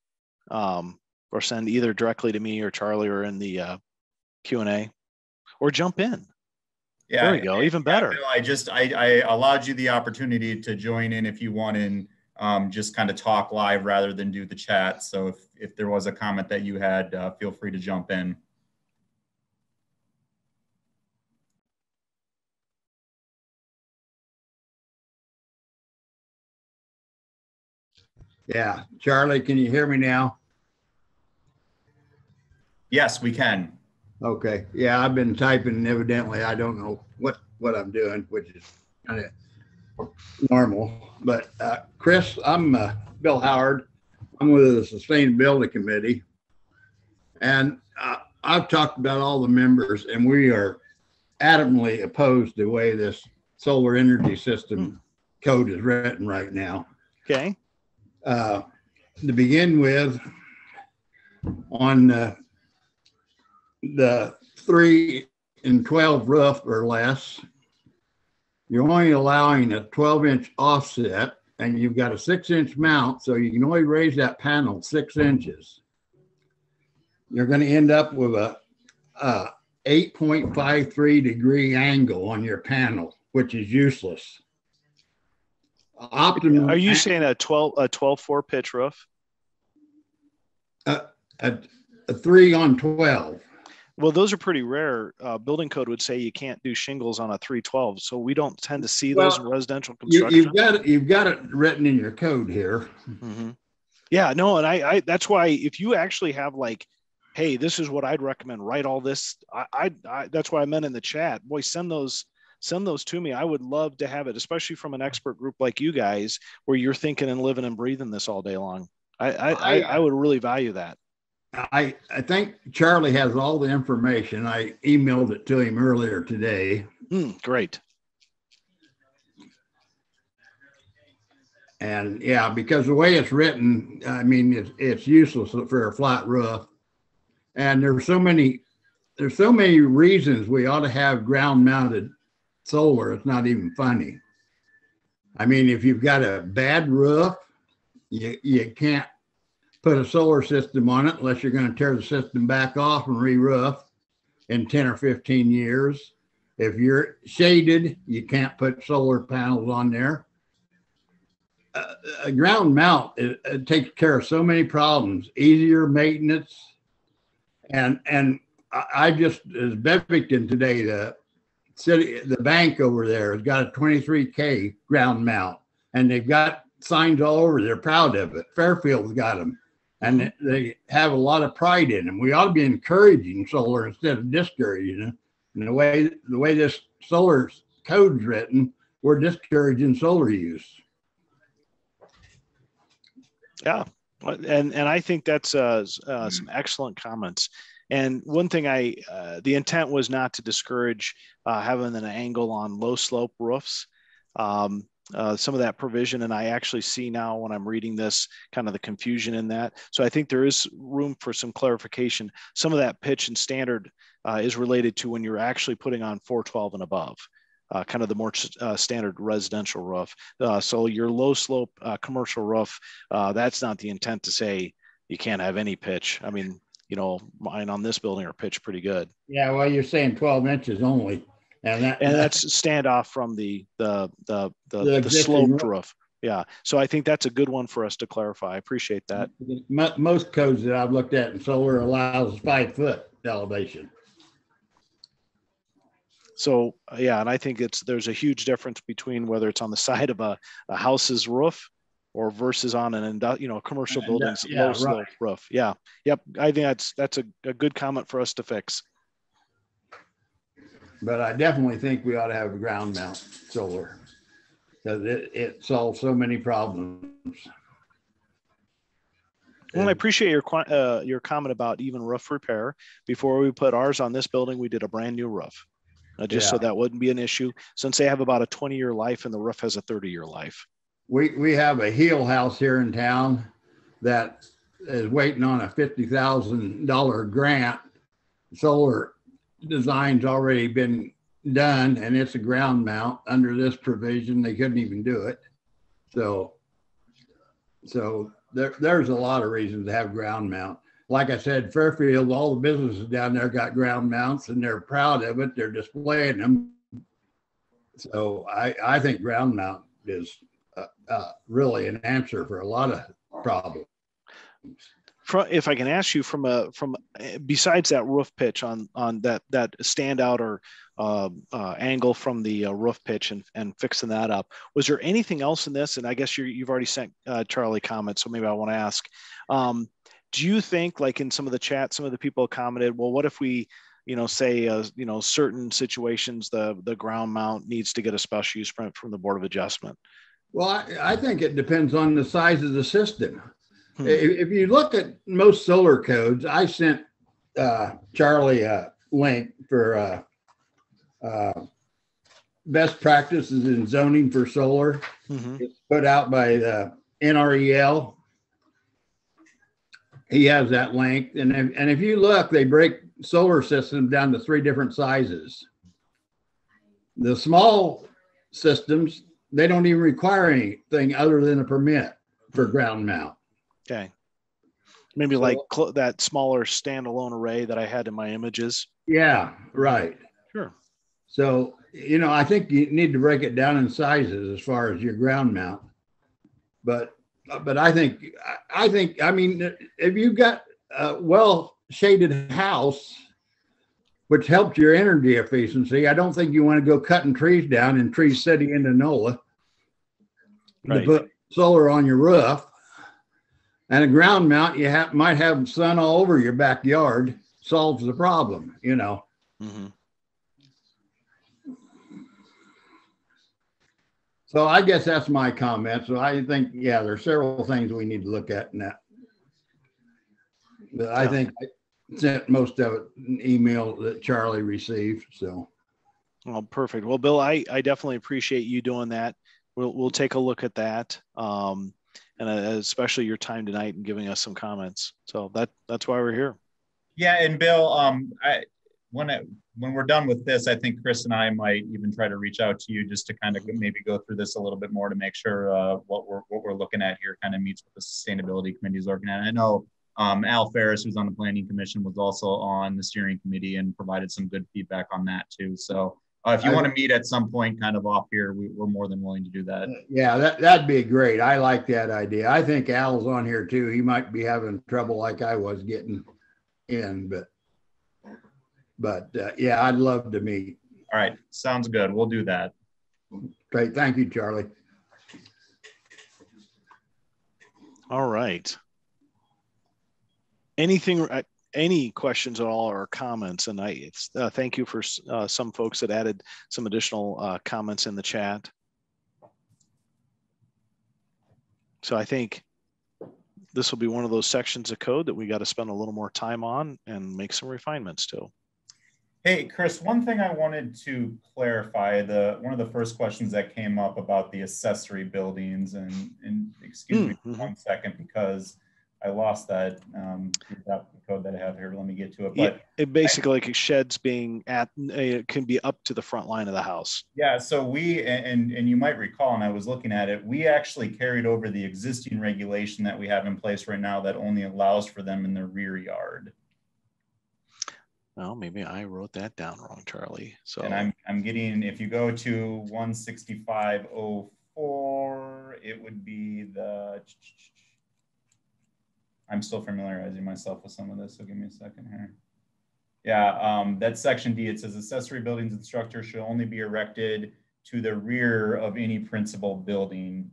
Speaker 2: um, or send either directly to me or Charlie or in the uh, Q&A or jump in. Yeah, there we go. Even better.
Speaker 3: Yeah, I just I, I allowed you the opportunity to join in if you want and um, just kind of talk live rather than do the chat. So if if there was a comment that you had, uh, feel free to jump in.
Speaker 4: Yeah. Charlie, can you hear me now?
Speaker 3: Yes, we can.
Speaker 4: Okay. Yeah, I've been typing and evidently I don't know what, what I'm doing, which is kind of normal. But uh, Chris, I'm uh, Bill Howard. I'm with the Sustainability Committee. And uh, I've talked about all the members and we are adamantly opposed to the way this solar energy system code is written right now.
Speaker 2: Okay.
Speaker 4: Uh, to begin with, on uh, the three and 12 roof or less, you're only allowing a 12 inch offset and you've got a six inch mount, so you can only raise that panel six inches. You're going to end up with a, a 8.53 degree angle on your panel, which is useless.
Speaker 2: Optimum. Are you saying a 12 a 12 4 pitch roof?
Speaker 4: Uh, a, a three on 12.
Speaker 2: Well, those are pretty rare. Uh, building code would say you can't do shingles on a 312, so we don't tend to see well, those in residential construction.
Speaker 4: You, have got it. You've got it written in your code here.
Speaker 2: Mm-hmm. Yeah, no, and I, I, that's why if you actually have like, hey, this is what I'd recommend. Write all this. I, I, I that's why I meant in the chat. Boy, send those send those to me. I would love to have it, especially from an expert group like you guys, where you're thinking and living and breathing this all day long. I I, I, I would really value that.
Speaker 4: I, I think Charlie has all the information. I emailed it to him earlier today.
Speaker 2: Mm, great.
Speaker 4: And yeah, because the way it's written, I mean, it's, it's useless for a flat roof. And there's so many, there's so many reasons we ought to have ground mounted solar, it's not even funny. I mean, if you've got a bad roof, you, you can't put a solar system on it unless you're going to tear the system back off and re-roof in 10 or 15 years. If you're shaded, you can't put solar panels on there. Uh, a ground mount it, it takes care of so many problems, easier maintenance, and and I just as Bevington today the city, the bank over there has got a 23K ground mount and they've got signs all over. They're proud of it. Fairfield's got them and they have a lot of pride in them. We ought to be encouraging solar instead of discouraging it. And the way, the way this solar code's written, we're discouraging solar use.
Speaker 2: Yeah. And, and I think that's uh, uh, some excellent comments. And one thing I, uh, the intent was not to discourage uh, having an angle on low slope roofs. Um, uh, some of that provision, and I actually see now when I'm reading this kind of the confusion in that. So I think there is room for some clarification. Some of that pitch and standard uh, is related to when you're actually putting on 412 and above. Uh, kind of the more uh, standard residential roof. Uh, so your low slope uh, commercial roof, that's not the intent to say you can't have any pitch. I mean, you know, mine on this building are pitched pretty good.
Speaker 4: Yeah, well, you're saying 12 inches only. And that,
Speaker 2: And that's standoff from the, the, the, the,
Speaker 4: The
Speaker 2: the sloped
Speaker 4: roof.
Speaker 2: roof. Yeah. So I think that's a good one for us to clarify. I appreciate that.
Speaker 4: most codes that I've looked at in solar allows five foot elevation.
Speaker 2: So uh, yeah, and I think it's there's a huge difference between whether it's on the [laughs] side of a, a house's roof or versus on an you know commercial building's
Speaker 4: yeah,
Speaker 2: low
Speaker 4: right.
Speaker 2: slope roof. Yeah, yep. I think that's that's a, a good comment for us to fix.
Speaker 4: But I definitely think we ought to have a ground mount solar. Because it, it solves so many problems.
Speaker 2: Well, I appreciate your uh, your comment about even roof repair. Before we put ours on this building, we did a brand new roof, uh, just so that wouldn't be an issue. Since they have about a 20 year life and the roof has a 30 year life.
Speaker 4: We, we have a heel house here in town that is waiting on a fifty thousand dollar grant. Solar design's already been done and it's a ground mount under this provision. They couldn't even do it. So, so there, there's a lot of reasons to have ground mount. Like I said, Fairfield, all the businesses down there got ground mounts and they're proud of it. They're displaying them. So I, I think ground mount is uh, uh, really an answer for a lot of problems.
Speaker 2: If I can ask you from a from eh, besides that roof pitch on on that that standout or uh, uh, angle from the uh, roof pitch and and fixing that up, was there anything else in this? And I guess you you've already sent uh, Charlie comments, so maybe I want to ask. Um, do you think, like in some of the chat, some of the people commented, well, what if we, you know, say, uh, you know, certain situations the the ground mount needs to get a special use permit from the Board of Adjustment?
Speaker 4: Well, I, I think it depends on the size of the system.
Speaker 2: Hmm.
Speaker 4: If, you look at most solar codes, I sent uh, Charlie a link for uh, uh, best practices in zoning for solar.
Speaker 2: Mhm.
Speaker 4: It's put out by the NREL. He has that link, and if, and if you look, they break solar systems down to three different sizes. The small systems, they don't even require anything other than a permit for ground mount.
Speaker 2: Okay. Maybe like cl- that smaller standalone array that I had in my images.
Speaker 4: Yeah, right.
Speaker 2: Sure.
Speaker 4: So, you know, I think you need to break it down in sizes as far as your ground mount. But, but I think, I- think, I mean, if you've got a well shaded house, which helps your energy efficiency, I don't think you want to go cutting trees down in Tree City Indianola. To put solar on your roof. And a ground mount, you have, might have sun all over your backyard, solves the problem, you know.
Speaker 2: Mhm.
Speaker 4: So I guess that's my comment. So I think, yeah, there's several things we need to look at in that. But I
Speaker 2: Yeah.
Speaker 4: think I sent most of it in email that Charlie received, so.
Speaker 2: Well, perfect. Well, Bill, I, I definitely appreciate you doing that. We'll, we'll take a look at that. Um, and uh, especially your time tonight and giving us some comments. So that, that's why we're here.
Speaker 3: Yeah, and Bill, um, I when when we're done with this, I think Chris and I might even try to reach out to you just to kind of maybe go through this a little bit more to make sure uh, what we're what we're looking at here kind of meets what the sustainability committee is looking at. I know um, Al Ferris, who's on the planning commission, was also on the steering committee and provided some good feedback on that too. So uh, if you
Speaker 4: I-
Speaker 3: want to meet at some point, kind of off here, we, we're more than willing to do that.
Speaker 4: Yeah, that, that'd be great. I like that idea. I think Al's on here too. He might be having trouble like I was getting in, but, but, uh, yeah, I'd love to meet.
Speaker 3: All right, sounds good. We'll do that.
Speaker 4: Great. Thank you, Charlie.
Speaker 2: All right. Anything, uh, any questions at all or comments? And I, uh, thank you for uh, some folks that added some additional uh, comments in the chat. So I think this will be one of those sections of code that we got to spend a little more time on and make some refinements to.
Speaker 3: Hey, Chris, one thing I wanted to clarify, the, one of the first questions that came up about the accessory buildings and, and excuse me
Speaker 2: Mm, mhm.
Speaker 3: one second, because I lost that um, the code that I have here. Let me get to it.
Speaker 2: Yeah,
Speaker 3: But
Speaker 2: it basically like sheds being at it can be up to the front line of the house.
Speaker 3: yeah, so we and and you might recall, and I was looking at it. We actually carried over the existing regulation that we have in place right now that only allows for them in the rear yard.
Speaker 2: Well, maybe I wrote that down wrong, Charlie. So
Speaker 3: And I'm I'm getting if you go to 16504, it would be the. I'm still familiarizing myself with some of this, so give me a second here. Yeah, um, that's section D. It says accessory buildings and structures should only be erected to the rear of any principal building.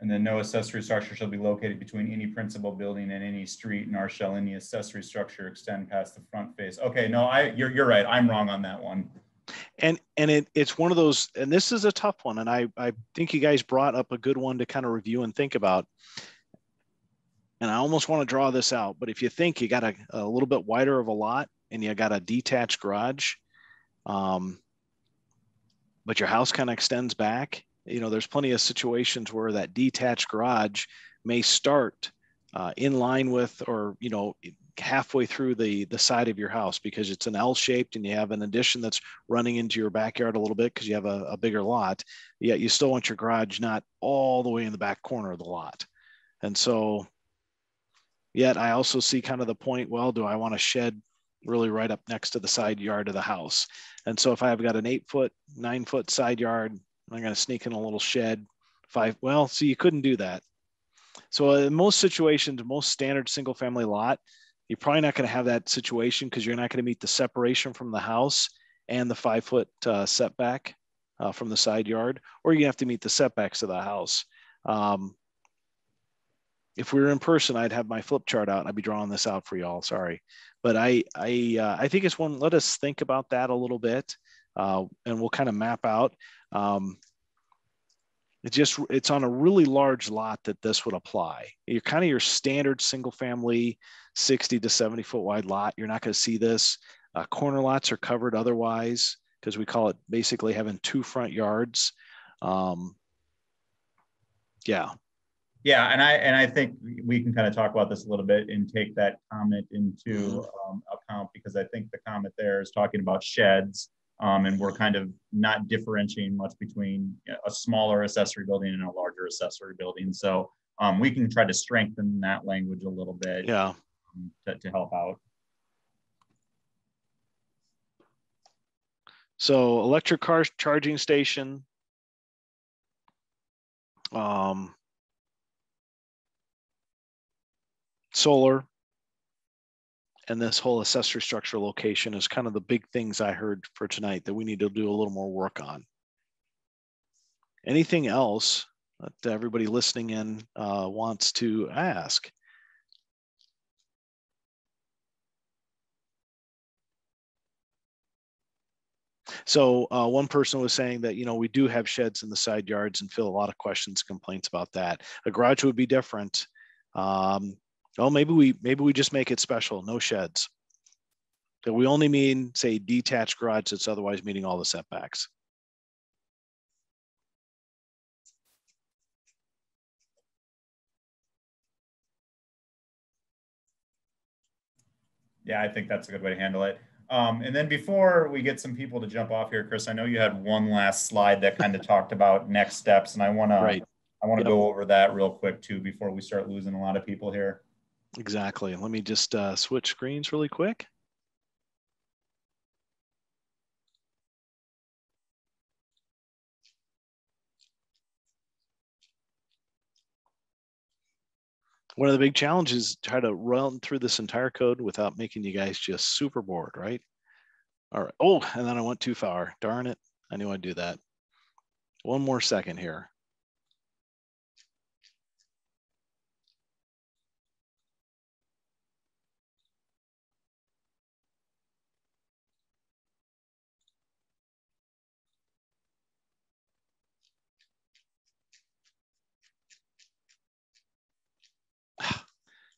Speaker 3: And then no accessory structure shall be located between any principal building and any street, nor shall any accessory structure extend past the front face. Okay, no, I, you're, you're right. I'm wrong on that one.
Speaker 2: And it it's one of those and this is a tough one and i i think you guys brought up a good one to kind of review and think about. And i almost want to draw this out but if you think you got a, a little bit wider of a lot and you got a detached garage um, but your house kind of extends back you know there's plenty of situations where that detached garage may start uh, in line with or you know halfway through the the side of your house because it's an L shaped and you have an addition that's running into your backyard a little bit because you have a, a, bigger lot. Yet you still want your garage not all the way in the back corner of the lot. And so yet I also see kind of the point, well, do I want to shed really right up next to the side yard of the house? And so if I've got an eight foot, nine foot side yard, I'm going to sneak in a little shed five. Well, so you couldn't do that. So in most situations, most standard single family lot, you're probably not going to have that situation because you're not going to meet the separation from the house and the five foot uh, setback uh, from the side yard, or you have to meet the setbacks of the house. Um, if we were in person, I'd have my flip chart out and I'd be drawing this out for y'all. Sorry, but I I uh, I think it's one. Let us think about that a little bit, uh, and we'll kind of map out. Um, it's just it's on a really large lot that this would apply. You're kind of your standard single family 60 to 70 foot wide lot. You're not going to see this. Uh, corner lots are covered otherwise because we call it basically having two front yards. Um, yeah.
Speaker 3: Yeah, and I and I think we can kind of talk about this a little bit and take that comment into um, account because I think the comment there is talking about sheds, um, and we're kind of not differentiating much between a smaller accessory building and a larger accessory building. So um, we can try to strengthen that language a little bit.
Speaker 2: Yeah.
Speaker 3: To, to help out.
Speaker 2: So electric car charging station. Um, solar. And this whole accessory structure location is kind of the big things I heard for tonight that we need to do a little more work on. Anything else that everybody listening in uh, wants to ask? So uh, one person was saying that, you know, we do have sheds in the side yards and feel a lot of questions, complaints about that. A garage would be different. Um, well, maybe we maybe we just make it special, no sheds. That we only mean, say, detached garage that's otherwise meeting all the setbacks.
Speaker 3: Yeah, I think that's a good way to handle it. Um, and then before we get some people to jump off here, Chris, I know you had one last slide that kind of talked about next steps, and I want
Speaker 2: Right.
Speaker 3: to I want to
Speaker 2: Yep.
Speaker 3: go over that real quick too before we start losing a lot of people here.
Speaker 2: Exactly. Let me just uh, switch screens really quick. One of the big challenges is try to run through this entire code without making you guys just super bored, right? All right. Oh, and then I went too far. Darn it. I knew I'd do that. One more second here.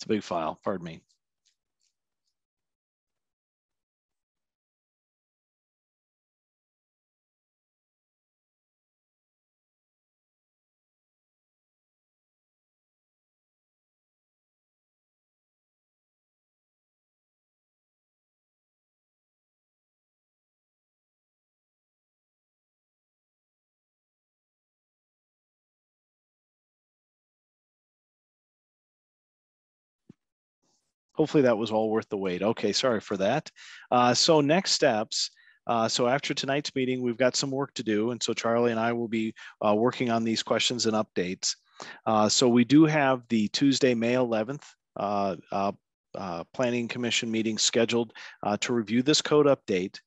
Speaker 2: Big file, pardon me. Hopefully that was all worth the wait. Okay, sorry for that. Uh, so next steps. Uh, so after tonight's meeting, we've got some work to do. And so Charlie and I will be uh, working on these questions and updates. Uh, so we do have the Tuesday, May 11th uh, uh, Planning Commission meeting scheduled to review this code update.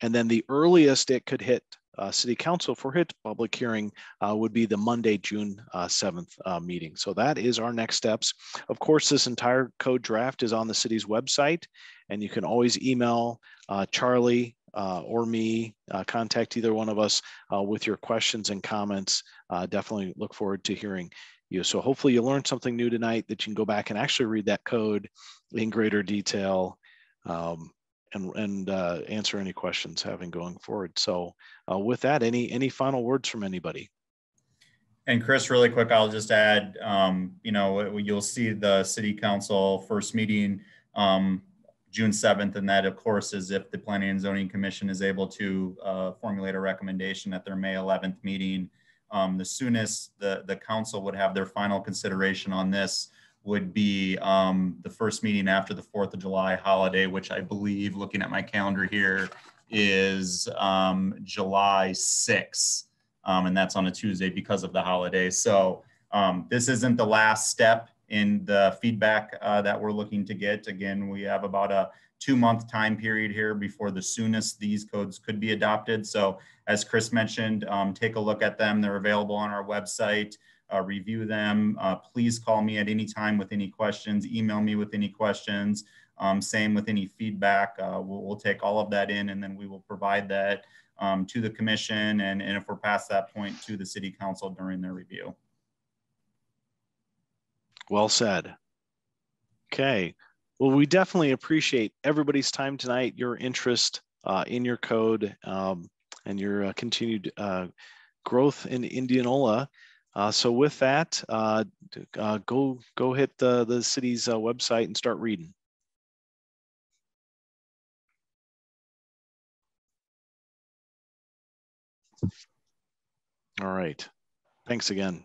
Speaker 2: And then the earliest it could hit uh, City Council for its public hearing uh, would be the Monday, June uh, 7th meeting. So that is our next steps. Of course, this entire code draft is on the city's website, and you can always email Charlie uh, or me, uh, contact either one of us uh, with your questions and comments. definitely look forward to hearing you. So hopefully you learned something new tonight that you can go back and actually read that code in greater detail um, and, and uh, answer any questions having going forward. So uh, with that, any, any final words from anybody?
Speaker 3: And Chris, really quick, I'll just add, um, you know, you'll see the city council first meeting um, June 7th. And that of course is if the planning and zoning commission is able to uh, formulate a recommendation at their May 11th meeting. Um, the soonest the, the council would have their final consideration on this would be um, the first meeting after the 4th of July holiday, which I believe, looking at my calendar here, is um, July 6th. Um, and that's on a Tuesday because of the holiday. So um, this isn't the last step in the feedback uh, that we're looking to get. Again, we have about a two month time period here before the soonest these codes could be adopted. So as Chris mentioned, um, take a look at them. They're available on our website. Uh, review them. Uh, please call me at any time with any questions. Email me with any questions. Um, same with any feedback. Uh, we'll, we'll, take all of that in and then we will provide that um, to the commission and, and if we're past that point to the city council during their review.
Speaker 2: Well said. Okay. Well, we definitely appreciate everybody's time tonight, your interest uh, in your code um, and your uh, continued uh, growth in Indianola. Uh, so with that, uh, uh, go go hit the, the city's website and start reading. All right. Thanks again.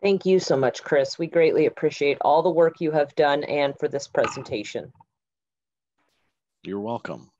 Speaker 1: Thank you so much, Chris. We greatly appreciate all the work you have done and for this presentation.
Speaker 2: You're welcome.